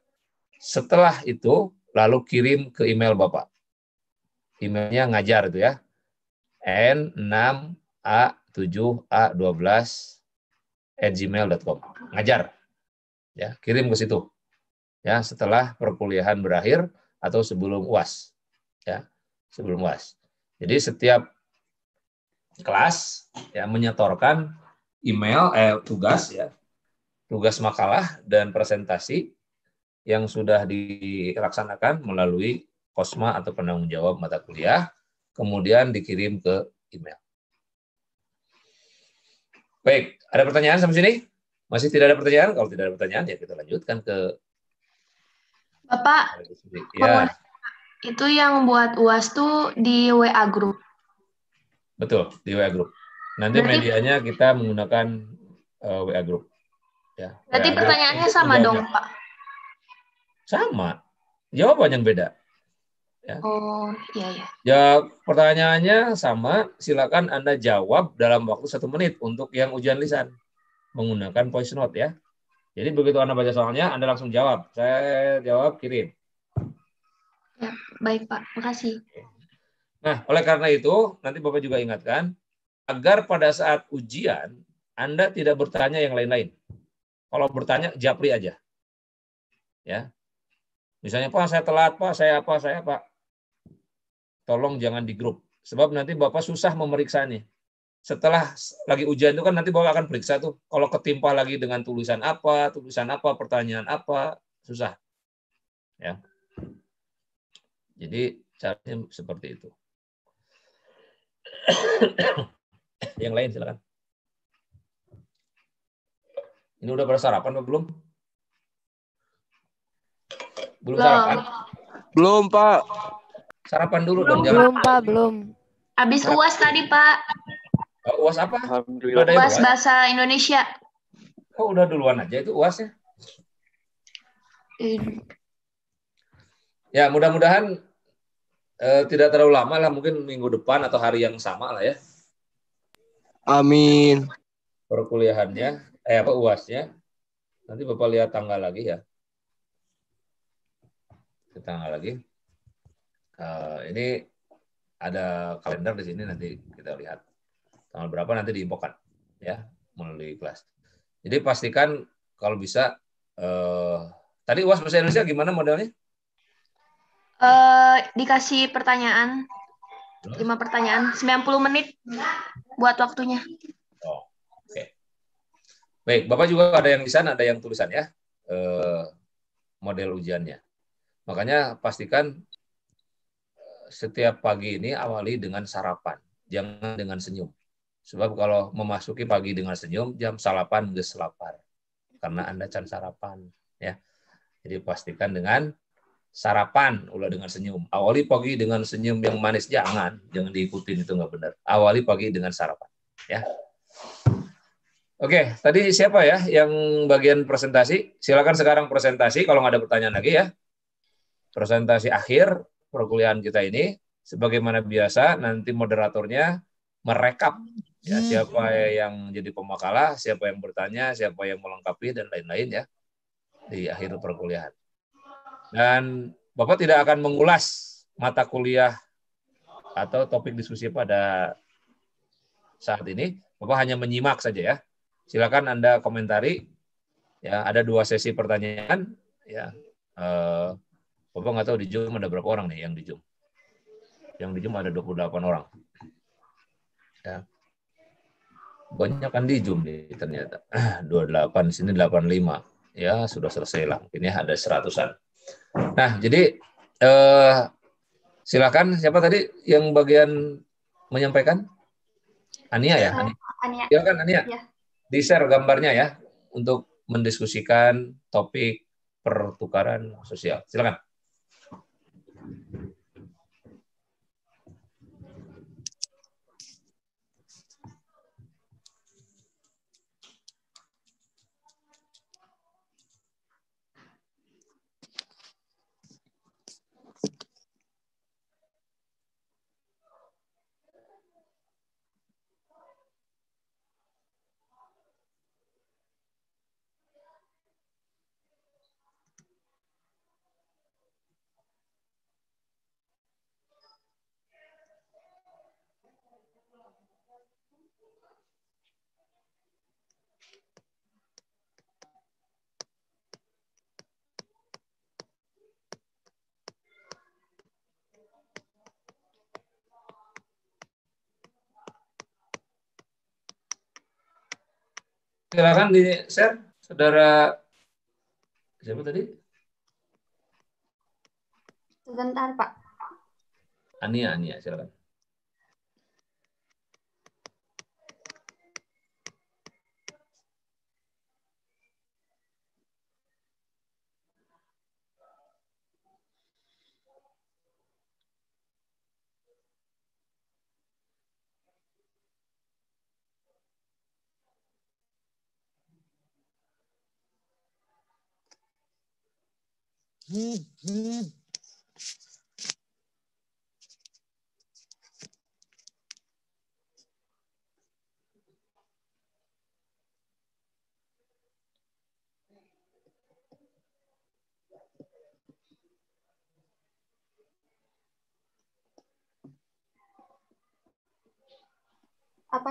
Setelah itu lalu kirim ke email Bapak. Emailnya ngajar itu ya. n6a7a12 at gmail.com. Ngajar. Ya, kirim ke situ. Ya, setelah perkuliahan berakhir atau sebelum UAS. Ya, sebelum UAS. Jadi setiap kelas ya menyetorkan email eh tugas ya tugas makalah dan presentasi yang sudah dilaksanakan melalui Kosma atau penanggung jawab mata kuliah, kemudian dikirim ke email. Baik, ada pertanyaan sampai sini? Masih tidak ada pertanyaan? Kalau tidak ada pertanyaan, ya kita lanjutkan ke Bapak, Ya, itu yang buat UAS tuh di WA group. Betul di WA group. Nanti Berarti- medianya kita menggunakan eh, WA group. Ya, Berarti WA group pertanyaannya untuk sama dong, Pak. Sama. Jawaban yang beda. Oh, iya iya. Ya, pertanyaannya sama. Silakan Anda jawab dalam waktu satu menit untuk yang ujian lisan menggunakan voice note ya. Jadi begitu Anda baca soalnya, Anda langsung jawab. Saya jawab kirim. Baik, Pak. Makasih. Nah, oleh karena itu, nanti Bapak juga ingatkan, agar pada saat ujian, Anda tidak bertanya yang lain-lain. Kalau bertanya, japri aja. Ya. Misalnya, Pak, saya telat, Pak, saya apa, saya apa. Tolong jangan di grup. Sebab nanti Bapak susah memeriksanya. Setelah lagi ujian itu kan nanti Bapak akan periksa tuh. Kalau ketimpa lagi dengan tulisan apa, tulisan apa, pertanyaan apa, susah. Ya. Jadi caranya seperti itu. Yang lain silakan. Ini udah pada sarapan apa belum? Belum sarapan? Belum, Pak. Sarapan dulu dong. Belum. Jangan Belum, Pak, belum. Habis UAS tadi, Pak. Oh, uas apa? Alhamdulillah. UAS UAS? bahasa Indonesia. Oh, udah duluan aja itu uasnya. Eh, Ya, mudah-mudahan eh, tidak terlalu lama lah, mungkin minggu depan atau hari yang sama lah ya Amin. perkuliahannya, eh apa uasnya. Nanti Bapak lihat tanggal lagi ya. Lihat Tanggal lagi. Eh, ini ada kalender di sini nanti kita lihat tanggal berapa nanti diinfokan ya melalui kelas. Jadi pastikan kalau bisa eh, tadi uas bahasa Indonesia gimana modelnya? Eh, dikasih pertanyaan? 5 pertanyaan, 90 menit buat waktunya. Oh, oke. Baik, Bapak juga ada yang lisan, ada yang tulisan ya, eh, model ujiannya. Makanya pastikan eh, setiap pagi ini awali dengan sarapan, jangan dengan senyum. Sebab kalau memasuki pagi dengan senyum, jam salapan geus lapar. Karena Anda can sarapan. ya. Jadi pastikan dengan sarapan, ulah dengan senyum. Awali pagi dengan senyum yang manis, jangan. Jangan diikutin, itu nggak benar. Awali pagi dengan sarapan. ya. Oke, tadi siapa ya yang bagian presentasi? Silakan sekarang presentasi kalau nggak ada pertanyaan lagi ya. Presentasi akhir perkuliahan kita ini, sebagaimana biasa nanti moderatornya merekap ya siapa yang jadi pemakalah, siapa yang bertanya, siapa yang melengkapi dan lain-lain ya di akhir perkuliahan. Dan Bapak tidak akan mengulas mata kuliah atau topik diskusi pada saat ini, Bapak hanya menyimak saja ya silakan Anda komentari. Ya, ada dua sesi pertanyaan. Ya, eh, Bapak nggak tahu di Zoom ada berapa orang nih yang di Zoom. Yang di Zoom ada 28 orang. Ya. Banyak kan di Zoom nih ternyata. 28, di sini 85. Ya, sudah selesai lah. Ini ada seratusan. Nah, jadi eh, silakan siapa tadi yang bagian menyampaikan? Ania ya? Ania. Ania. Silakan Ania. Ya. Di-share gambarnya ya untuk mendiskusikan topik pertukaran sosial. Silakan. Silakan di-share Saudara siapa tadi? Sebentar, Pak. Ania, Ania, silakan. Apa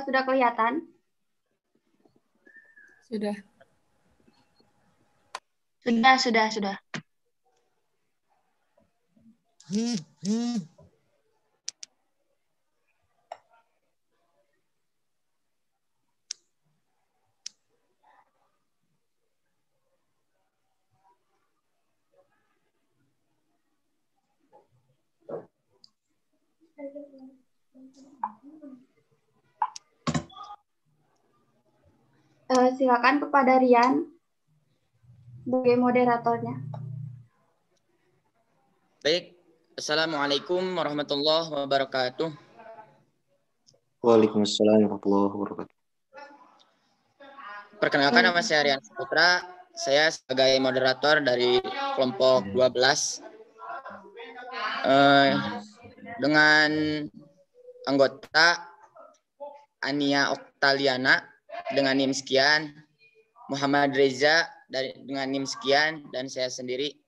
sudah kelihatan? Sudah. Sudah, sudah, sudah. Eh, silakan kepada Rian sebagai moderatornya. Baik, Assalamualaikum warahmatullahi wabarakatuh. Waalaikumsalam warahmatullahi wabarakatuh. Perkenalkan nama saya Rian Saputra. Saya sebagai moderator dari kelompok 12. Eh, dengan anggota Ania Oktaliana dengan NIM sekian, Muhammad Reza dari dengan NIM sekian, dan saya sendiri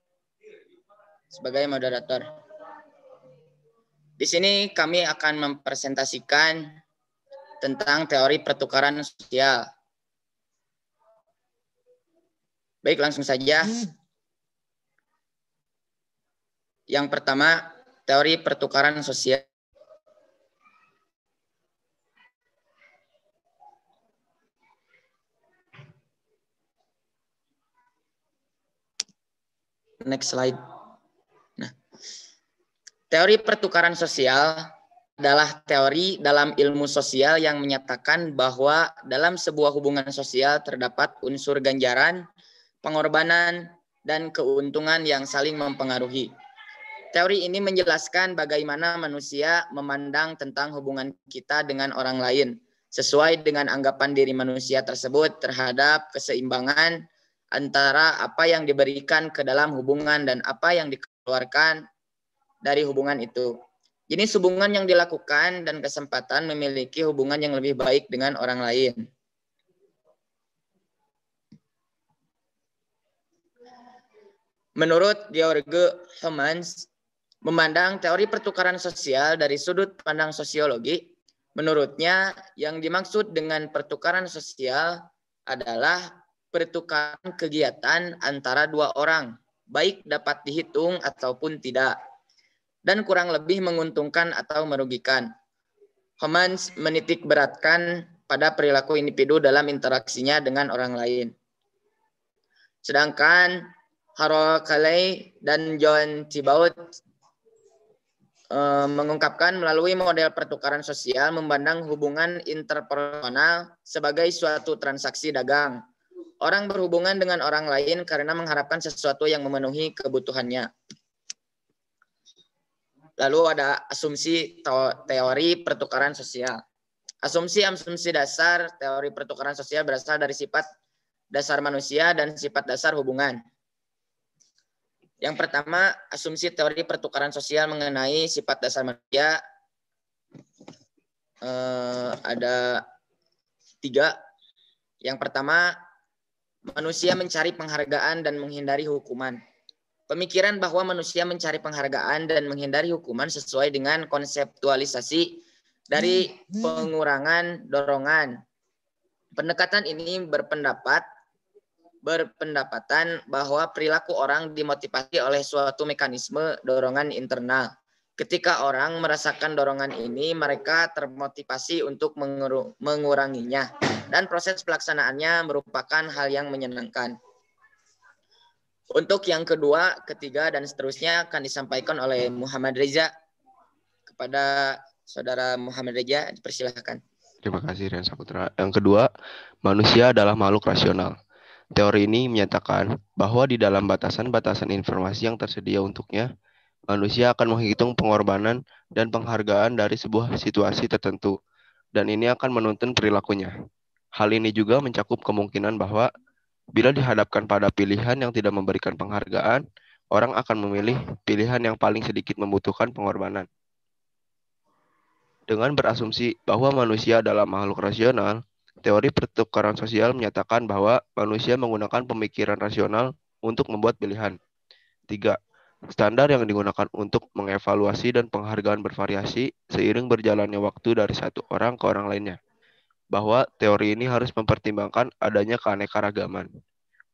sebagai moderator. Di sini kami akan mempresentasikan tentang teori pertukaran sosial. Baik, langsung saja. Yang pertama, teori pertukaran sosial. Next slide. Teori pertukaran sosial adalah teori dalam ilmu sosial yang menyatakan bahwa dalam sebuah hubungan sosial terdapat unsur ganjaran, pengorbanan, dan keuntungan yang saling mempengaruhi. Teori ini menjelaskan bagaimana manusia memandang tentang hubungan kita dengan orang lain, sesuai dengan anggapan diri manusia tersebut terhadap keseimbangan antara apa yang diberikan ke dalam hubungan dan apa yang dikeluarkan dari hubungan itu. Jenis hubungan yang dilakukan dan kesempatan memiliki hubungan yang lebih baik dengan orang lain. Menurut George Hermans, memandang teori pertukaran sosial dari sudut pandang sosiologi, menurutnya yang dimaksud dengan pertukaran sosial adalah pertukaran kegiatan antara dua orang, baik dapat dihitung ataupun tidak, dan kurang lebih menguntungkan atau merugikan. Homans menitik beratkan pada perilaku individu dalam interaksinya dengan orang lain. Sedangkan Harold Calais dan John Thibault eh, mengungkapkan melalui model pertukaran sosial memandang hubungan interpersonal sebagai suatu transaksi dagang. Orang berhubungan dengan orang lain karena mengharapkan sesuatu yang memenuhi kebutuhannya. Lalu ada asumsi teori pertukaran sosial. Asumsi-asumsi dasar teori pertukaran sosial berasal dari sifat dasar manusia dan sifat dasar hubungan. Yang pertama, asumsi teori pertukaran sosial mengenai sifat dasar manusia eh, ada tiga. Yang pertama, manusia mencari penghargaan dan menghindari hukuman. Pemikiran bahwa manusia mencari penghargaan dan menghindari hukuman sesuai dengan konseptualisasi dari pengurangan dorongan. Pendekatan ini berpendapat berpendapatan bahwa perilaku orang dimotivasi oleh suatu mekanisme dorongan internal. Ketika orang merasakan dorongan ini, mereka termotivasi untuk menguranginya. dan proses pelaksanaannya merupakan hal yang menyenangkan. Untuk yang kedua, ketiga, dan seterusnya akan disampaikan oleh Muhammad Reza. Kepada Saudara Muhammad Reza, dipersilahkan. Terima kasih Rian Saputra. Yang kedua, manusia adalah makhluk rasional. Teori ini menyatakan bahwa di dalam batasan-batasan informasi yang tersedia untuknya, manusia akan menghitung pengorbanan dan penghargaan dari sebuah situasi tertentu, dan ini akan menuntun perilakunya. Hal ini juga mencakup kemungkinan bahwa bila dihadapkan pada pilihan yang tidak memberikan penghargaan, orang akan memilih pilihan yang paling sedikit membutuhkan pengorbanan. Dengan berasumsi bahwa manusia adalah makhluk rasional, teori pertukaran sosial menyatakan bahwa manusia menggunakan pemikiran rasional untuk membuat pilihan. Tiga, Standar yang digunakan untuk mengevaluasi dan penghargaan bervariasi seiring berjalannya waktu dari satu orang ke orang lainnya. Bahwa teori ini harus mempertimbangkan adanya keanekaragaman.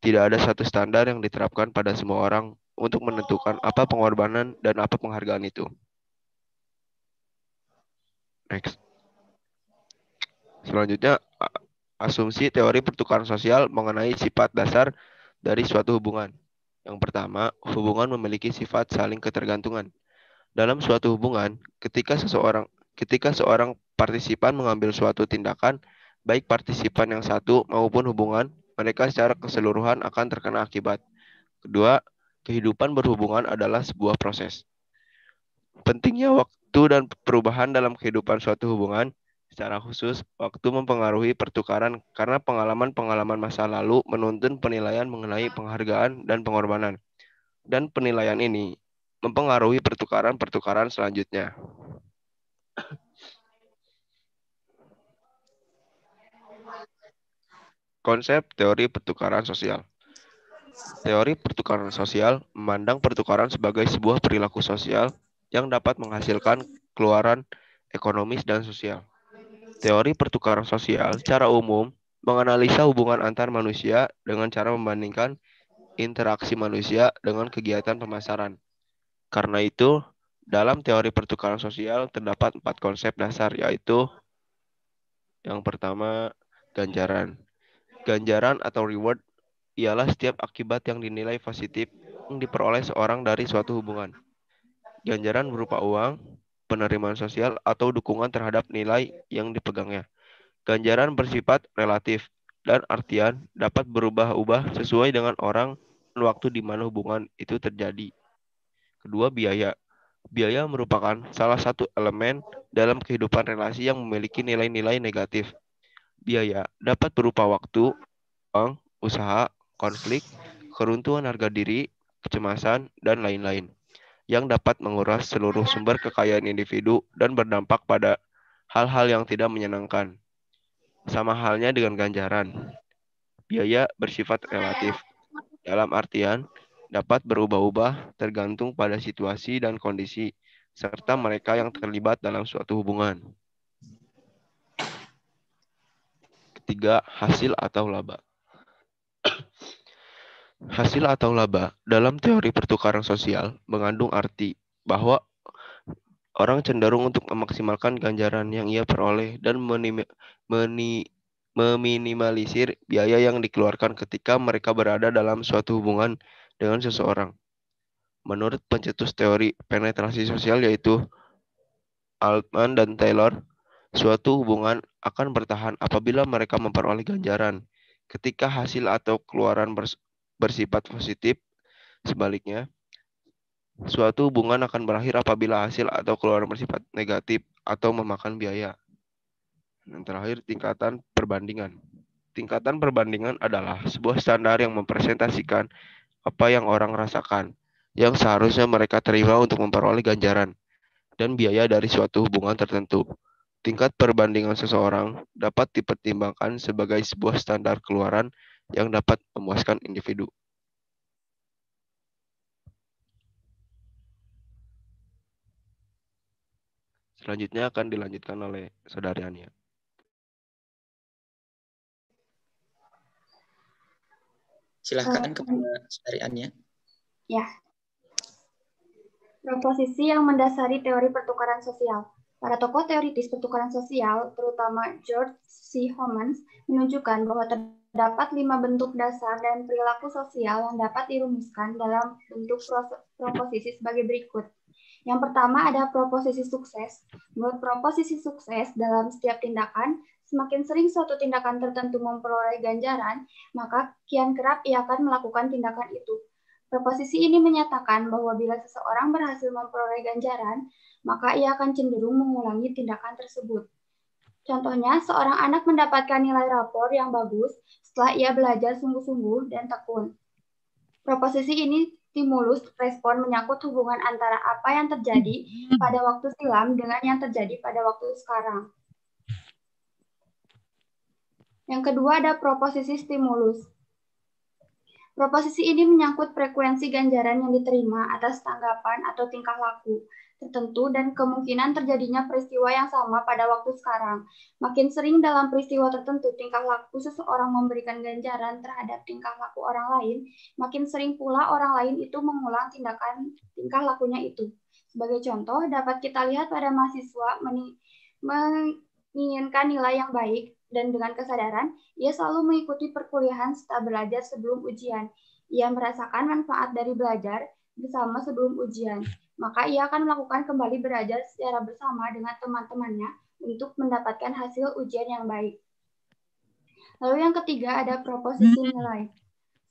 Tidak ada satu standar yang diterapkan pada semua orang untuk menentukan apa pengorbanan dan apa penghargaan itu. Next. Selanjutnya, asumsi teori pertukaran sosial mengenai sifat dasar dari suatu hubungan. Yang pertama, hubungan memiliki sifat saling ketergantungan. Dalam suatu hubungan, ketika seseorang ketika seorang partisipan mengambil suatu tindakan, baik partisipan yang satu maupun hubungan, mereka secara keseluruhan akan terkena akibat. Kedua, kehidupan berhubungan adalah sebuah proses. Pentingnya waktu dan perubahan dalam kehidupan suatu hubungan Secara khusus, waktu mempengaruhi pertukaran karena pengalaman-pengalaman masa lalu menuntun penilaian mengenai penghargaan dan pengorbanan. Dan penilaian ini mempengaruhi pertukaran-pertukaran selanjutnya. Konsep teori pertukaran sosial. Teori pertukaran sosial memandang pertukaran sebagai sebuah perilaku sosial yang dapat menghasilkan keluaran ekonomis dan sosial. Teori pertukaran sosial secara umum menganalisa hubungan antar manusia dengan cara membandingkan interaksi manusia dengan kegiatan pemasaran. Karena itu, dalam teori pertukaran sosial terdapat empat konsep dasar, yaitu yang pertama, ganjaran. Ganjaran atau reward ialah setiap akibat yang dinilai positif yang diperoleh seorang dari suatu hubungan. Ganjaran berupa uang, penerimaan sosial atau dukungan terhadap nilai yang dipegangnya. Ganjaran bersifat relatif dan artian dapat berubah-ubah sesuai dengan orang dan waktu di mana hubungan itu terjadi. Kedua, biaya. Biaya merupakan salah satu elemen dalam kehidupan relasi yang memiliki nilai-nilai negatif. Biaya dapat berupa waktu, uang, usaha, konflik, keruntuhan harga diri, kecemasan, dan lain-lain yang dapat menguras seluruh sumber kekayaan individu dan berdampak pada hal-hal yang tidak menyenangkan. Sama halnya dengan ganjaran. Biaya bersifat relatif. Dalam artian, dapat berubah-ubah tergantung pada situasi dan kondisi, serta mereka yang terlibat dalam suatu hubungan. Ketiga, hasil atau laba. Hasil atau laba dalam teori pertukaran sosial mengandung arti bahwa orang cenderung untuk memaksimalkan ganjaran yang ia peroleh dan meminimalisir biaya yang dikeluarkan ketika mereka berada dalam suatu hubungan dengan seseorang. Menurut pencetus teori penetrasi sosial yaitu Altman dan Taylor, suatu hubungan akan bertahan apabila mereka memperoleh ganjaran ketika hasil atau keluaran bersifat positif. Sebaliknya, suatu hubungan akan berakhir apabila hasil atau keluaran bersifat negatif atau memakan biaya. Dan terakhir, tingkatan perbandingan. Tingkatan perbandingan adalah sebuah standar yang mempresentasikan apa yang orang rasakan, yang seharusnya mereka terima untuk memperoleh ganjaran dan biaya dari suatu hubungan tertentu. Tingkat perbandingan seseorang dapat dipertimbangkan sebagai sebuah standar keluaran yang dapat memuaskan individu. Selanjutnya akan dilanjutkan oleh Saudari Ania. Silahkan Eh, kepada Saudari Ania. Ya. Proposisi yang mendasari teori pertukaran sosial. Para tokoh teoritis pertukaran sosial, terutama George C. Homans, menunjukkan bahwa terdapat lima bentuk dasar dan perilaku sosial yang dapat dirumuskan dalam bentuk proposisi sebagai berikut. Yang pertama ada proposisi sukses. Menurut proposisi sukses dalam setiap tindakan, semakin sering suatu tindakan tertentu memperoleh ganjaran, maka kian kerap ia akan melakukan tindakan itu. Proposisi ini menyatakan bahwa bila seseorang berhasil memperoleh ganjaran, maka ia akan cenderung mengulangi tindakan tersebut. Contohnya, seorang anak mendapatkan nilai rapor yang bagus setelah ia belajar sungguh-sungguh dan tekun. Proposisi ini stimulus respon menyangkut hubungan antara apa yang terjadi pada waktu silam dengan yang terjadi pada waktu sekarang. Yang kedua ada proposisi stimulus. Proposisi ini menyangkut frekuensi ganjaran yang diterima atas tanggapan atau tingkah laku tertentu dan kemungkinan terjadinya peristiwa yang sama pada waktu sekarang. Makin sering dalam peristiwa tertentu tingkah laku seseorang memberikan ganjaran terhadap tingkah laku orang lain, makin sering pula orang lain itu mengulang tindakan tingkah lakunya itu. Sebagai contoh, dapat kita lihat pada mahasiswa menginginkan nilai yang baik dan dengan kesadaran, ia selalu mengikuti perkuliahan setelah belajar sebelum ujian. Ia merasakan manfaat dari belajar bersama sebelum ujian. Maka ia akan melakukan kembali belajar secara bersama dengan teman-temannya untuk mendapatkan hasil ujian yang baik. Lalu yang ketiga ada proposisi nilai.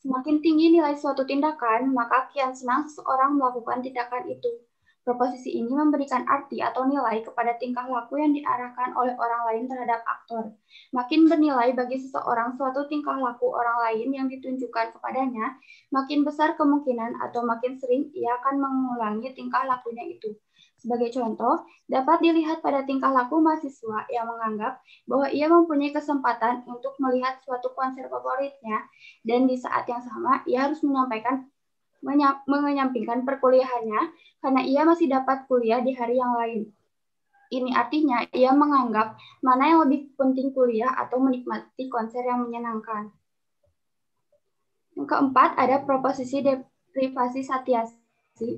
Semakin tinggi nilai suatu tindakan, maka kian senang seseorang melakukan tindakan itu. Proposisi ini memberikan arti atau nilai kepada tingkah laku yang diarahkan oleh orang lain terhadap aktor. Makin bernilai bagi seseorang suatu tingkah laku orang lain yang ditunjukkan kepadanya, makin besar kemungkinan atau makin sering ia akan mengulangi tingkah lakunya itu. Sebagai contoh, dapat dilihat pada tingkah laku mahasiswa yang menganggap bahwa ia mempunyai kesempatan untuk melihat suatu konser favoritnya, dan di saat yang sama ia harus menyampaikan menyampingkan perkuliahannya karena ia masih dapat kuliah di hari yang lain. Ini artinya ia menganggap mana yang lebih penting kuliah atau menikmati konser yang menyenangkan. Yang keempat, ada proposisi deprivasi satiasi.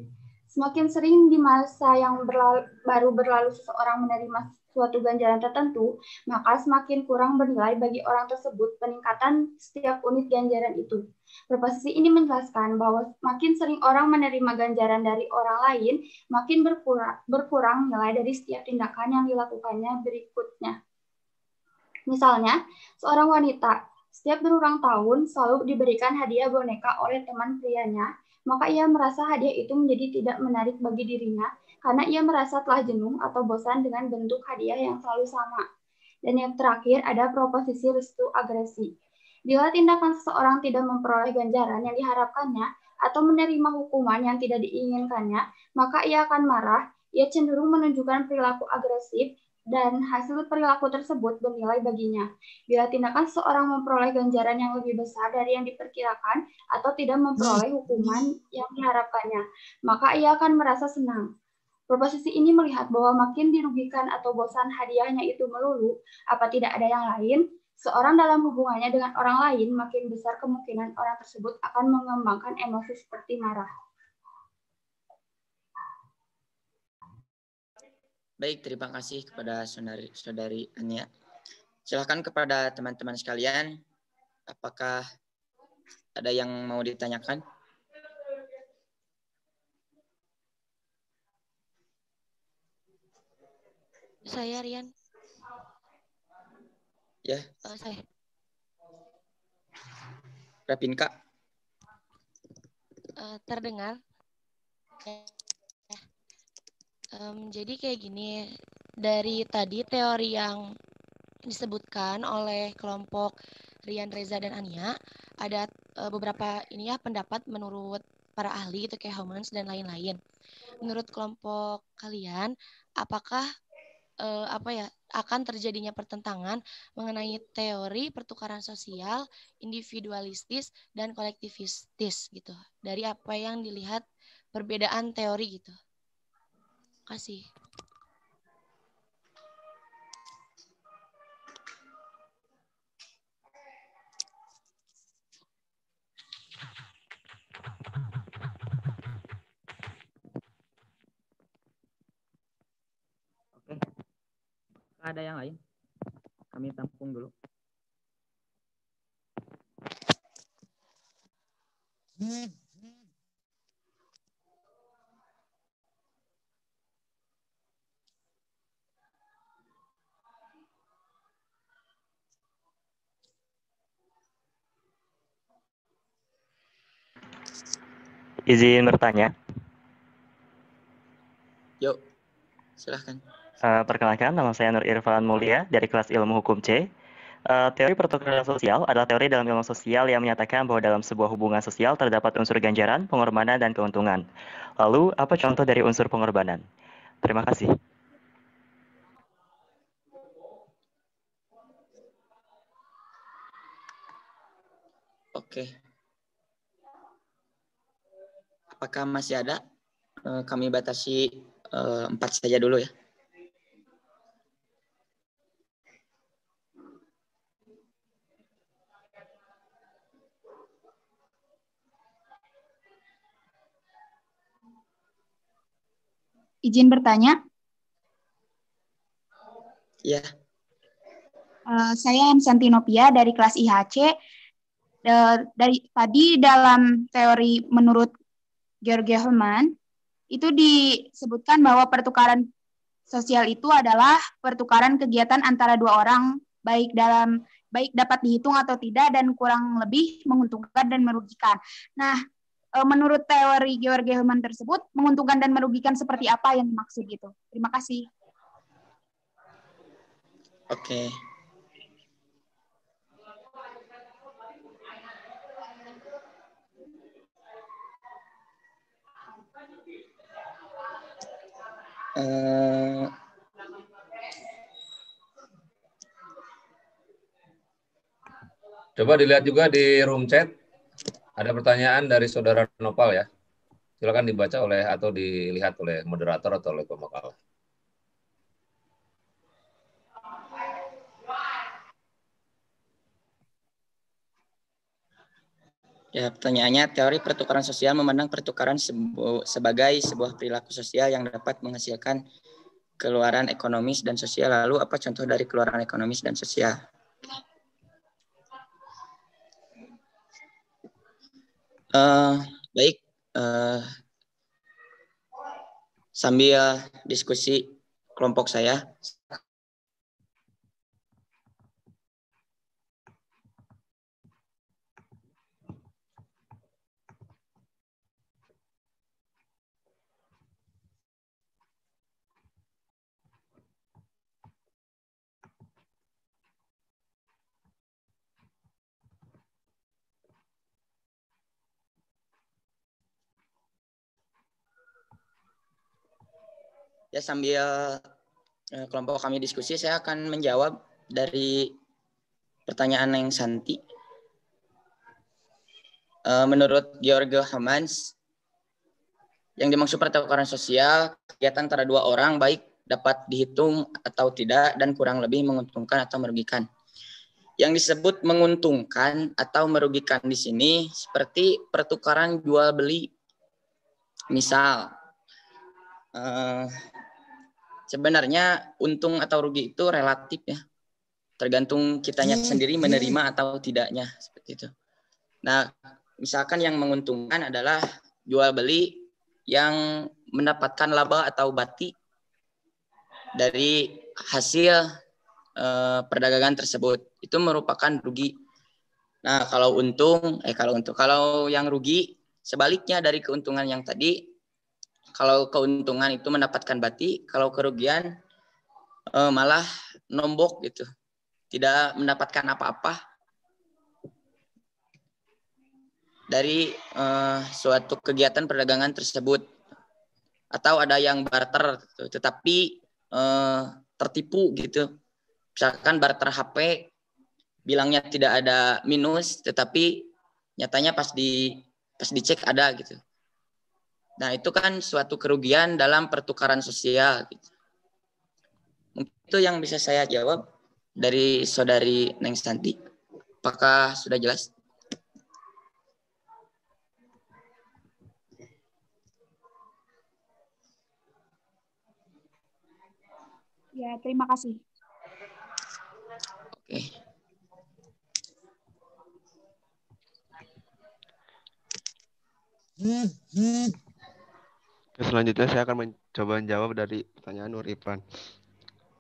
Semakin sering di masa yang berlalu, baru berlalu seseorang menerima suatu ganjaran tertentu, maka semakin kurang bernilai bagi orang tersebut peningkatan setiap unit ganjaran itu. Proposisi ini menjelaskan bahwa makin sering orang menerima ganjaran dari orang lain, makin berkurang, berkurang nilai dari setiap tindakan yang dilakukannya berikutnya. Misalnya, seorang wanita setiap berulang tahun selalu diberikan hadiah boneka oleh teman prianya, maka ia merasa hadiah itu menjadi tidak menarik bagi dirinya karena ia merasa telah jenuh atau bosan dengan bentuk hadiah yang selalu sama. Dan yang terakhir ada proposisi restu agresi. Bila tindakan seseorang tidak memperoleh ganjaran yang diharapkannya atau menerima hukuman yang tidak diinginkannya, maka ia akan marah, ia cenderung menunjukkan perilaku agresif, dan hasil perilaku tersebut bernilai baginya. Bila tindakan seseorang memperoleh ganjaran yang lebih besar dari yang diperkirakan atau tidak memperoleh hukuman yang diharapkannya, maka ia akan merasa senang. Proposisi ini melihat bahwa makin dirugikan atau bosan hadiahnya itu melulu, apa tidak ada yang lain, seorang dalam hubungannya dengan orang lain makin besar kemungkinan orang tersebut akan mengembangkan emosi seperti marah. Baik, terima kasih kepada saudari, saudari Ania. Silahkan kepada teman-teman sekalian, apakah ada yang mau ditanyakan? Saya Rian. Ya. Uh, saya. Rapinka. Uh, terdengar. Um, jadi kayak gini, dari tadi teori yang disebutkan oleh kelompok Rian Reza dan Ania, ada uh, beberapa ini ya pendapat menurut para ahli itu kayak Homans dan lain-lain. Menurut kelompok kalian, apakah uh, apa ya akan terjadinya pertentangan mengenai teori pertukaran sosial individualistis dan kolektivistis gitu. Dari apa yang dilihat perbedaan teori gitu. Kasih ada yang lain? Kami tampung dulu. Izin bertanya. Yuk, silahkan. Uh, perkenalkan, nama saya Nur Irfan Mulia dari kelas Ilmu Hukum C. Uh, teori pertukaran sosial adalah teori dalam ilmu sosial yang menyatakan bahwa dalam sebuah hubungan sosial terdapat unsur ganjaran, pengorbanan, dan keuntungan. Lalu, apa contoh dari unsur pengorbanan? Terima kasih. Oke. Apakah masih ada? Eh, kami batasi empat saja dulu ya. Izin bertanya? Iya. Uh, saya Hansanti Nopia dari kelas IHC. Uh, dari tadi dalam teori menurut George Herman itu disebutkan bahwa pertukaran sosial itu adalah pertukaran kegiatan antara dua orang baik dalam baik dapat dihitung atau tidak dan kurang lebih menguntungkan dan merugikan. Nah, menurut teori George Herman tersebut menguntungkan dan merugikan seperti apa yang dimaksud itu? Terima kasih. Oke. Eh, Coba dilihat juga di room chat. Ada pertanyaan dari saudara Nopal ya. Silakan dibaca oleh atau dilihat oleh moderator atau oleh pemakalah. Ya, pertanyaannya, teori pertukaran sosial memandang pertukaran sebu sebagai sebuah perilaku sosial yang dapat menghasilkan keluaran ekonomis dan sosial. Lalu apa contoh dari keluaran ekonomis dan sosial? Uh, baik, uh, sambil diskusi kelompok saya, ya sambil eh, kelompok kami diskusi saya akan menjawab dari pertanyaan yang Santi. Eh, menurut George Hamans, yang dimaksud pertukaran sosial kegiatan antara dua orang baik dapat dihitung atau tidak dan kurang lebih menguntungkan atau merugikan. Yang disebut menguntungkan atau merugikan di sini seperti pertukaran jual beli. Misal, eh, sebenarnya untung atau rugi itu relatif ya. Tergantung kitanya hmm, sendiri hmm. menerima atau tidaknya seperti itu. Nah, misalkan yang menguntungkan adalah jual beli yang mendapatkan laba atau bati dari hasil eh, perdagangan tersebut. Itu merupakan rugi. Nah, kalau untung eh kalau untuk kalau yang rugi sebaliknya dari keuntungan yang tadi kalau keuntungan itu mendapatkan bati, kalau kerugian uh, malah nombok gitu. Tidak mendapatkan apa-apa dari uh, suatu kegiatan perdagangan tersebut. Atau ada yang barter gitu, tetapi uh, tertipu gitu. Misalkan barter HP bilangnya tidak ada minus tetapi nyatanya pas di pas dicek ada gitu. Nah, itu kan suatu kerugian dalam pertukaran sosial. Gitu. Itu yang bisa saya jawab dari saudari Neng Santi. Apakah sudah jelas? Ya, terima kasih. Oke. Selanjutnya saya akan mencoba menjawab dari pertanyaan Nur Ipan.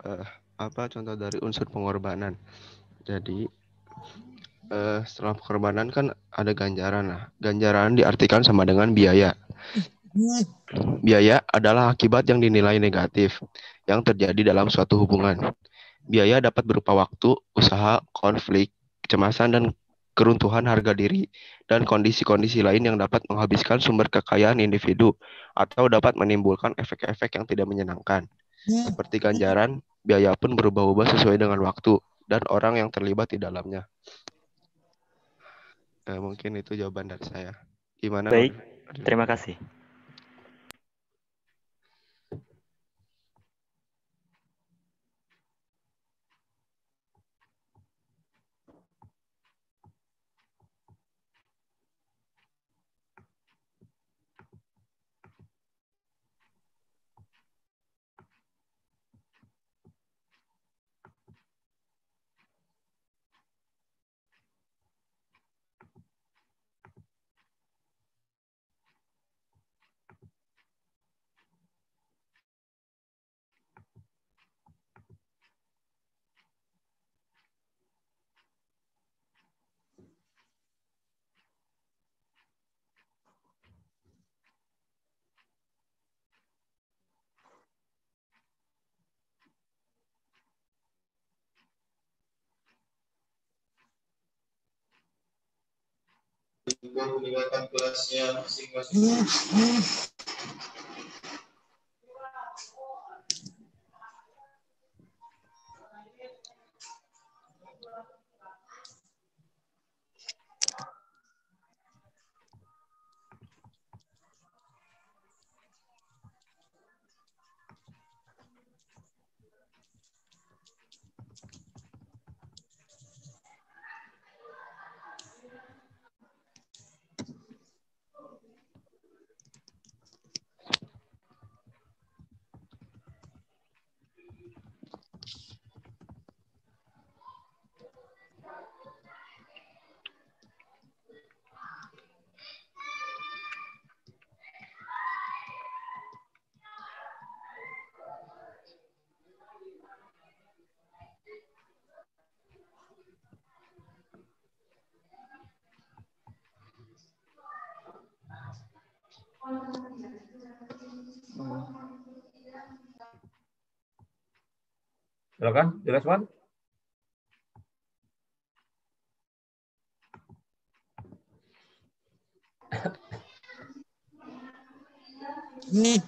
Eh, apa contoh dari unsur pengorbanan? Jadi eh, setelah pengorbanan kan ada ganjaran. Nah, ganjaran diartikan sama dengan biaya. Biaya adalah akibat yang dinilai negatif yang terjadi dalam suatu hubungan. Biaya dapat berupa waktu, usaha, konflik, kecemasan, dan keruntuhan harga diri, dan kondisi-kondisi lain yang dapat menghabiskan sumber kekayaan individu atau dapat menimbulkan efek-efek yang tidak menyenangkan. Seperti ganjaran, biaya pun berubah-ubah sesuai dengan waktu dan orang yang terlibat di dalamnya. Eh, mungkin itu jawaban dari saya. Gimana? Baik, terima kasih. Baru meninggalkan kelasnya masing-masing. Silakan, direspon. Mana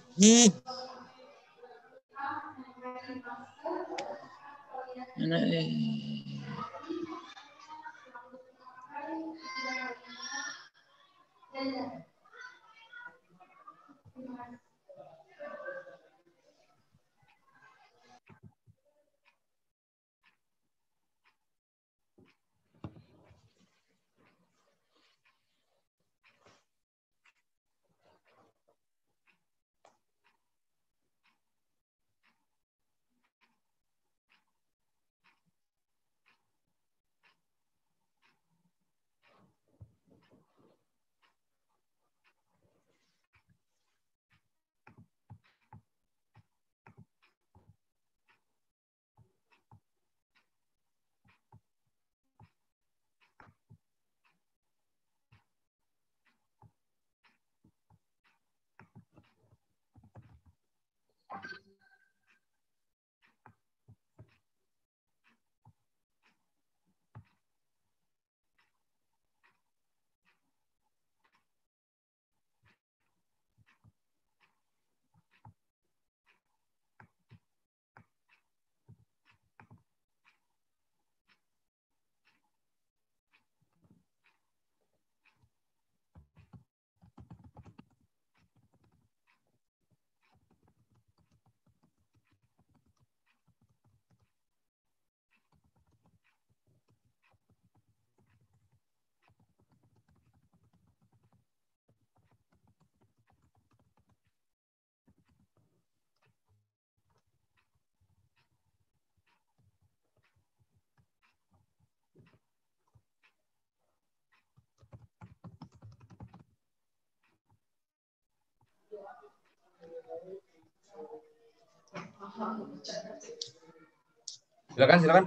Silakan, silakan.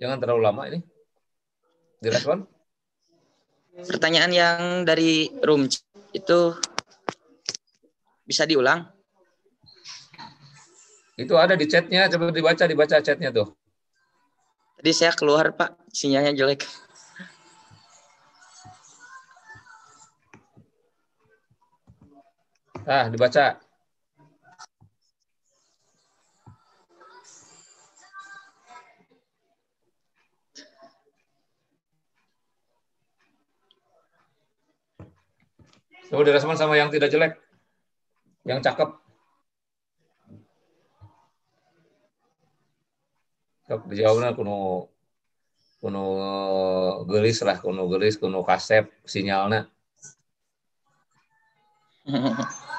Jangan terlalu lama ini. Direspon. Pertanyaan yang dari room itu bisa diulang? Itu ada di chatnya, coba dibaca, dibaca chatnya tuh. Tadi saya keluar Pak, sinyalnya jelek. Ah, dibaca. Coba direspon sama yang tidak jelek. Yang cakep. Sok dijawabnya kuno kuno gelis lah, kuno gelis, kuno kasep sinyalnya.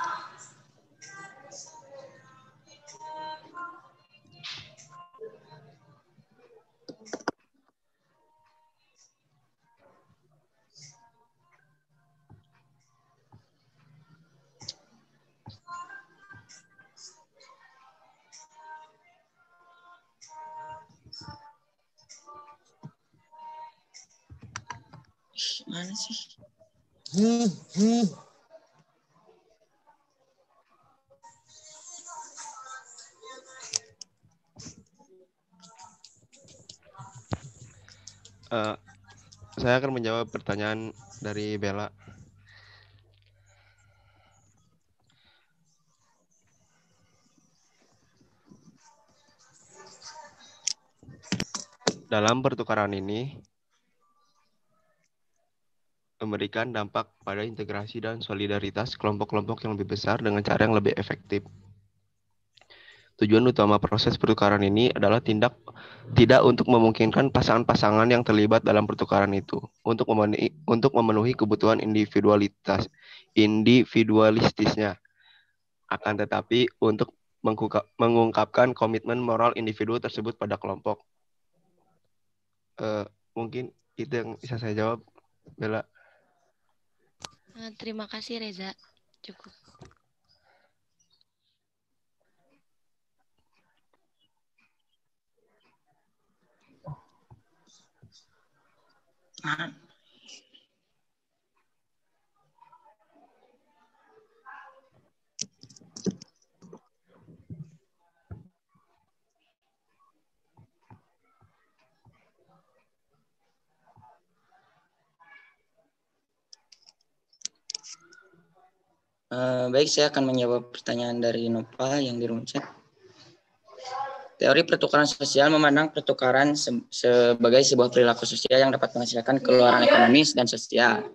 Eh, saya akan menjawab pertanyaan dari Bella. Dalam pertukaran ini memberikan dampak pada integrasi dan solidaritas kelompok-kelompok yang lebih besar dengan cara yang lebih efektif. Tujuan utama proses pertukaran ini adalah tindak tidak untuk memungkinkan pasangan-pasangan yang terlibat dalam pertukaran itu untuk memenuhi untuk memenuhi kebutuhan individualitas individualistisnya akan tetapi untuk mengungkap- mengungkapkan komitmen moral individu tersebut pada kelompok. Eh, mungkin itu yang bisa saya jawab, Bella. Eh, Terima kasih Reza. Cukup. Ah, Eh, baik, saya akan menjawab pertanyaan dari Nova yang di room chat. Teori pertukaran sosial memandang pertukaran se- sebagai sebuah perilaku sosial yang dapat menghasilkan keluaran ekonomis dan sosial.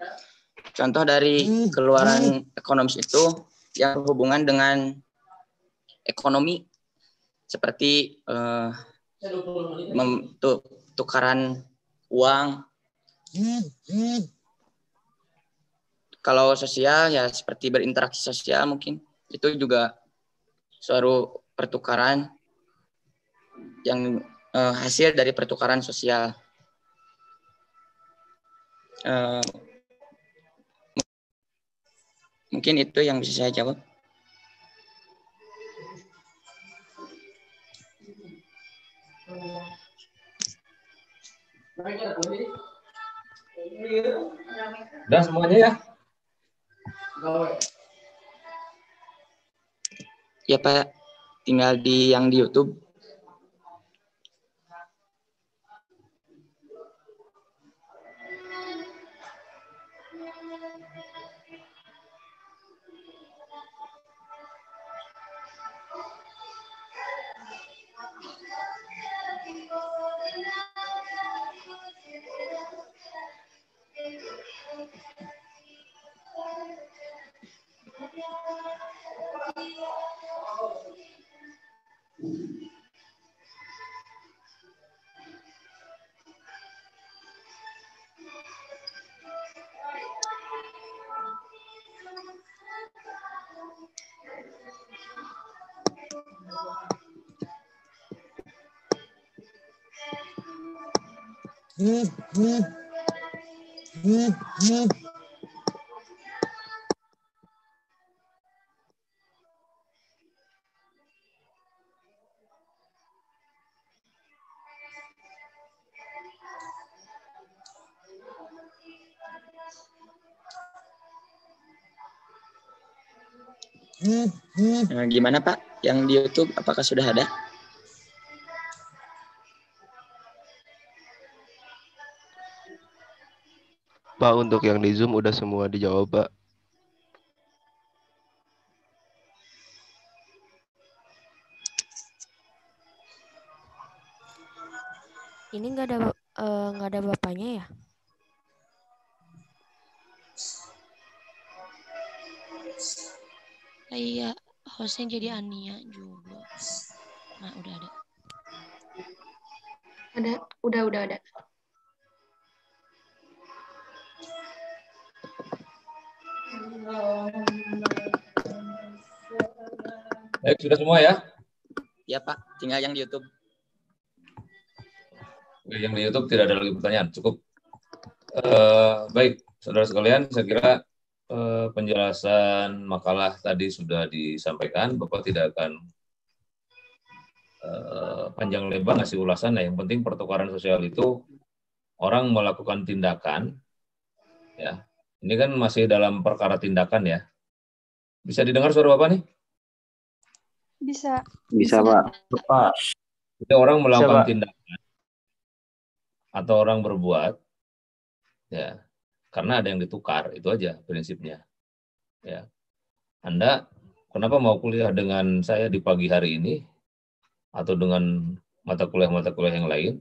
Contoh dari keluaran ekonomis itu yang berhubungan dengan ekonomi seperti tu- tukaran uang. Kalau sosial ya seperti berinteraksi sosial mungkin itu juga suatu pertukaran yang eh, hasil dari pertukaran sosial. Eh, mungkin itu yang bisa saya jawab. Udah semuanya ya? Ya Pak, tinggal di yang di YouTube. Mm-hmm. Mm-hmm. Nah, gimana Pak? Yang di YouTube apakah sudah ada? Pak, untuk yang di Zoom udah semua dijawab, Pak. Ini nggak ada eh, nggak ada bapaknya ya? Iya, hostnya jadi Ania juga. Nah, udah ada. Ada, udah, udah ada. Baik, sudah semua ya? Ya Pak, tinggal yang di YouTube. Yang di YouTube tidak ada lagi pertanyaan, cukup. Eh, baik, saudara sekalian, saya kira penjelasan makalah tadi sudah disampaikan. Bapak tidak akan eh, panjang lebar ngasih ulasan. Nah, yang penting pertukaran sosial itu orang melakukan tindakan, ya. Ini kan masih dalam perkara tindakan ya. Bisa didengar suara Bapak nih? Bisa. Bisa, Pak. Bapak. Jadi orang melakukan Pak. tindakan atau orang berbuat ya karena ada yang ditukar itu aja prinsipnya. Ya. Anda kenapa mau kuliah dengan saya di pagi hari ini atau dengan mata kuliah-mata kuliah yang lain?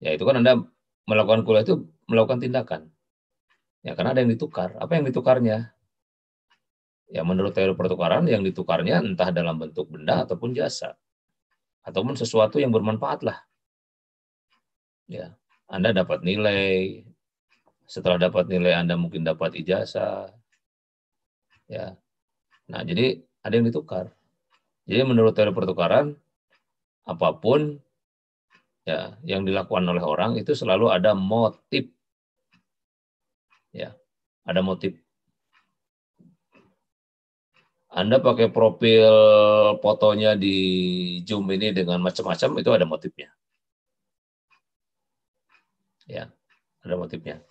Ya itu kan Anda melakukan kuliah itu melakukan tindakan. Ya karena ada yang ditukar. Apa yang ditukarnya? Ya menurut teori pertukaran yang ditukarnya entah dalam bentuk benda ataupun jasa. Ataupun sesuatu yang bermanfaat lah. Ya anda dapat nilai, setelah dapat nilai Anda mungkin dapat ijazah. Ya. Nah, jadi ada yang ditukar. Jadi menurut teori pertukaran apa pun ya yang dilakukan oleh orang itu selalu ada motif. Ya, ada motif. Anda pakai profil fotonya di Zoom ini dengan macam-macam itu ada motifnya ya ada motifnya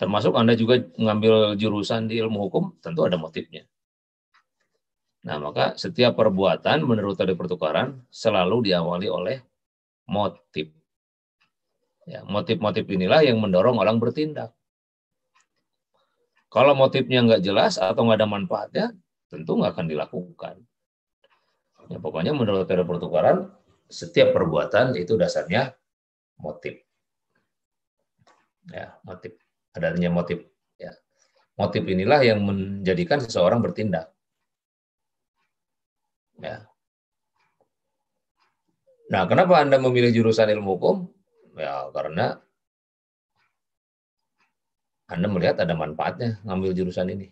termasuk anda juga mengambil jurusan di ilmu hukum tentu ada motifnya. Nah maka setiap perbuatan menurut tadi pertukaran selalu diawali oleh motif. Ya motif-motif inilah yang mendorong orang bertindak. Kalau motifnya nggak jelas atau nggak ada manfaatnya tentu nggak akan dilakukan. Ya pokoknya menurut teori pertukaran setiap perbuatan itu dasarnya motif. Ya motif adanya motif ya. Motif inilah yang menjadikan seseorang bertindak. Ya. Nah kenapa anda memilih jurusan ilmu hukum? Ya karena anda melihat ada manfaatnya ngambil jurusan ini.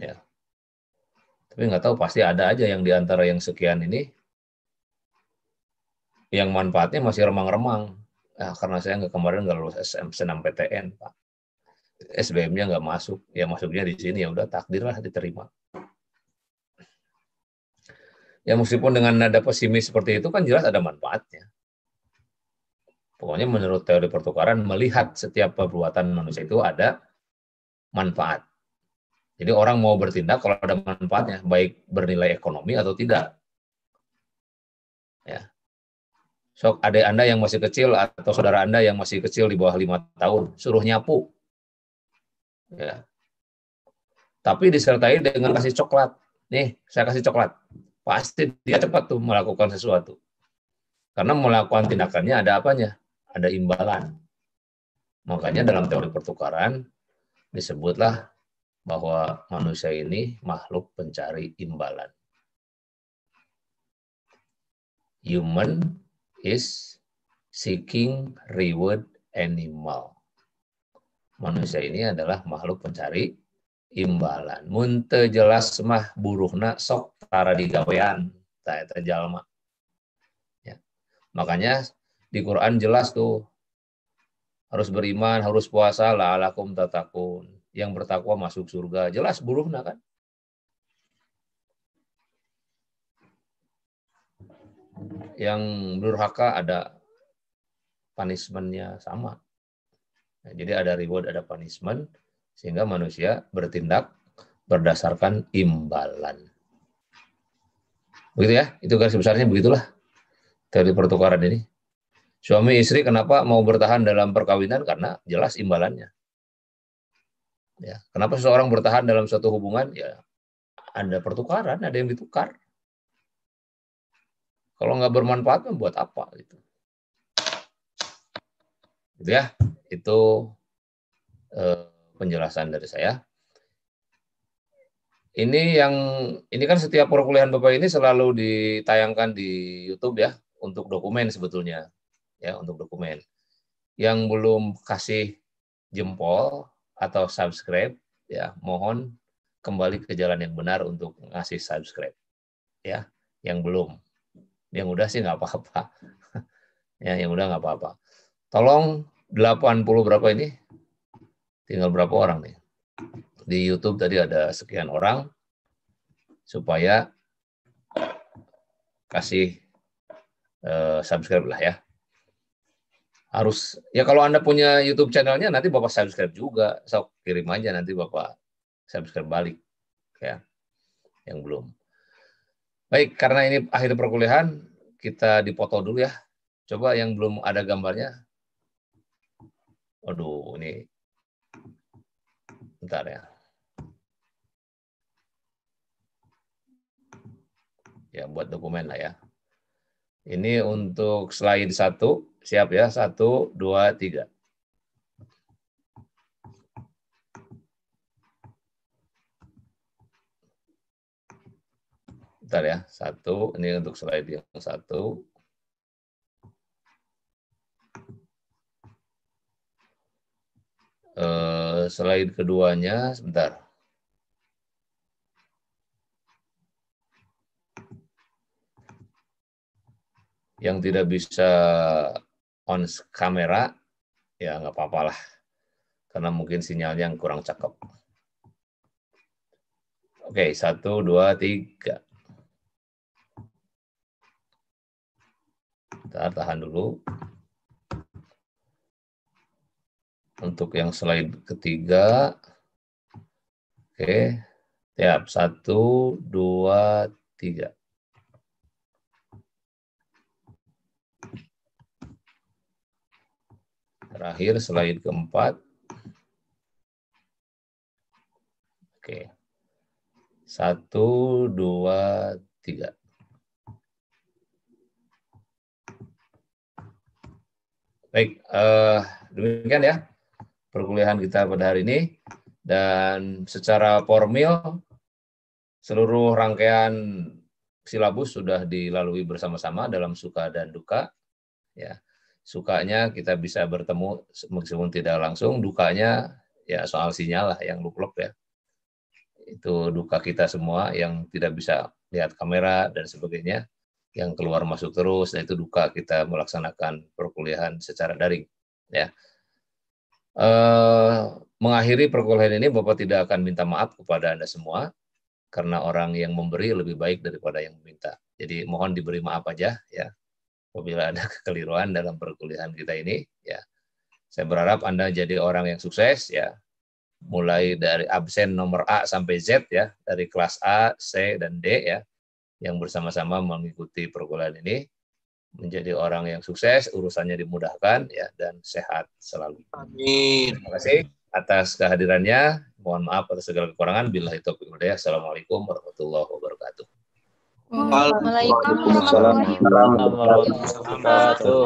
Ya. Tapi nggak tahu pasti ada aja yang di antara yang sekian ini yang manfaatnya masih remang-remang Nah, karena saya nggak kemarin nggak lulus SM senam PTN, Pak. SBM-nya nggak masuk, ya masuknya di sini ya udah takdir lah diterima. Ya meskipun dengan nada pesimis seperti itu kan jelas ada manfaatnya. Pokoknya menurut teori pertukaran melihat setiap perbuatan manusia itu ada manfaat. Jadi orang mau bertindak kalau ada manfaatnya, baik bernilai ekonomi atau tidak. Ya, Sok adik Anda yang masih kecil atau saudara Anda yang masih kecil di bawah lima tahun, suruh nyapu. Ya. Tapi disertai dengan kasih coklat. Nih, saya kasih coklat. Pasti dia cepat tuh melakukan sesuatu. Karena melakukan tindakannya ada apanya? Ada imbalan. Makanya dalam teori pertukaran disebutlah bahwa manusia ini makhluk pencari imbalan. Human is seeking reward animal. Manusia ini adalah makhluk pencari imbalan. Munte jelas mah buruhna sok tara digawean. Eta jalma. Ya. Makanya di Quran jelas tuh harus beriman, harus puasa, la'alakum tatakun. Yang bertakwa masuk surga. Jelas buruhna kan? Yang durhaka ada punishment-nya sama. Nah, jadi ada reward, ada punishment, sehingga manusia bertindak berdasarkan imbalan. Begitu ya, itu garis besarnya begitulah teori pertukaran ini. Suami istri kenapa mau bertahan dalam perkawinan? Karena jelas imbalannya. Ya, kenapa seseorang bertahan dalam suatu hubungan? Ya, ada pertukaran, ada yang ditukar. Kalau nggak bermanfaat, buat apa? Gitu. Gitu ya, itu eh, penjelasan dari saya. Ini yang ini kan setiap perkuliahan Bapak ini selalu ditayangkan di YouTube ya untuk dokumen sebetulnya ya untuk dokumen. Yang belum kasih jempol atau subscribe ya mohon kembali ke jalan yang benar untuk ngasih subscribe ya yang belum yang udah sih nggak apa-apa ya yang udah nggak apa-apa tolong 80 berapa ini tinggal berapa orang nih di YouTube tadi ada sekian orang supaya kasih uh, subscribe lah ya. Harus ya kalau Anda punya YouTube channelnya nanti Bapak subscribe juga. So kirim aja nanti Bapak subscribe balik ya. Yang belum. Baik, karena ini akhir perkuliahan, kita dipoto dulu ya. Coba yang belum ada gambarnya. Aduh, ini bentar ya. ya buat dokumen lah ya. Ini untuk slide satu, siap ya, satu, dua, tiga. Bentar ya, satu, ini untuk slide yang satu. Uh, slide keduanya, sebentar. yang tidak bisa on kamera, ya nggak apa-apa lah. Karena mungkin sinyalnya yang kurang cakep. Oke, satu, dua, tiga. Kita tahan dulu. Untuk yang slide ketiga. Oke, siap. Satu, dua, tiga. Terakhir slide keempat. Oke. Satu, dua, tiga. Baik, uh, demikian ya perkuliahan kita pada hari ini. Dan secara formil, seluruh rangkaian silabus sudah dilalui bersama-sama dalam suka dan duka. Ya, sukanya kita bisa bertemu meskipun tidak langsung, dukanya ya soal sinyal lah yang luplok ya. Itu duka kita semua yang tidak bisa lihat kamera dan sebagainya, yang keluar masuk terus, nah itu duka kita melaksanakan perkuliahan secara daring. Ya. Eh, mengakhiri perkuliahan ini Bapak tidak akan minta maaf kepada Anda semua, karena orang yang memberi lebih baik daripada yang meminta. Jadi mohon diberi maaf aja ya apabila ada kekeliruan dalam perkuliahan kita ini ya saya berharap Anda jadi orang yang sukses ya mulai dari absen nomor A sampai Z ya dari kelas A, C dan D ya yang bersama-sama mengikuti perkuliahan ini menjadi orang yang sukses, urusannya dimudahkan ya dan sehat selalu. Amin. Terima kasih atas kehadirannya. Mohon maaf atas segala kekurangan. Bila itu Assalamualaikum warahmatullahi wabarakatuh. Waalaikumsalam warahmatullahi wabarakatuh.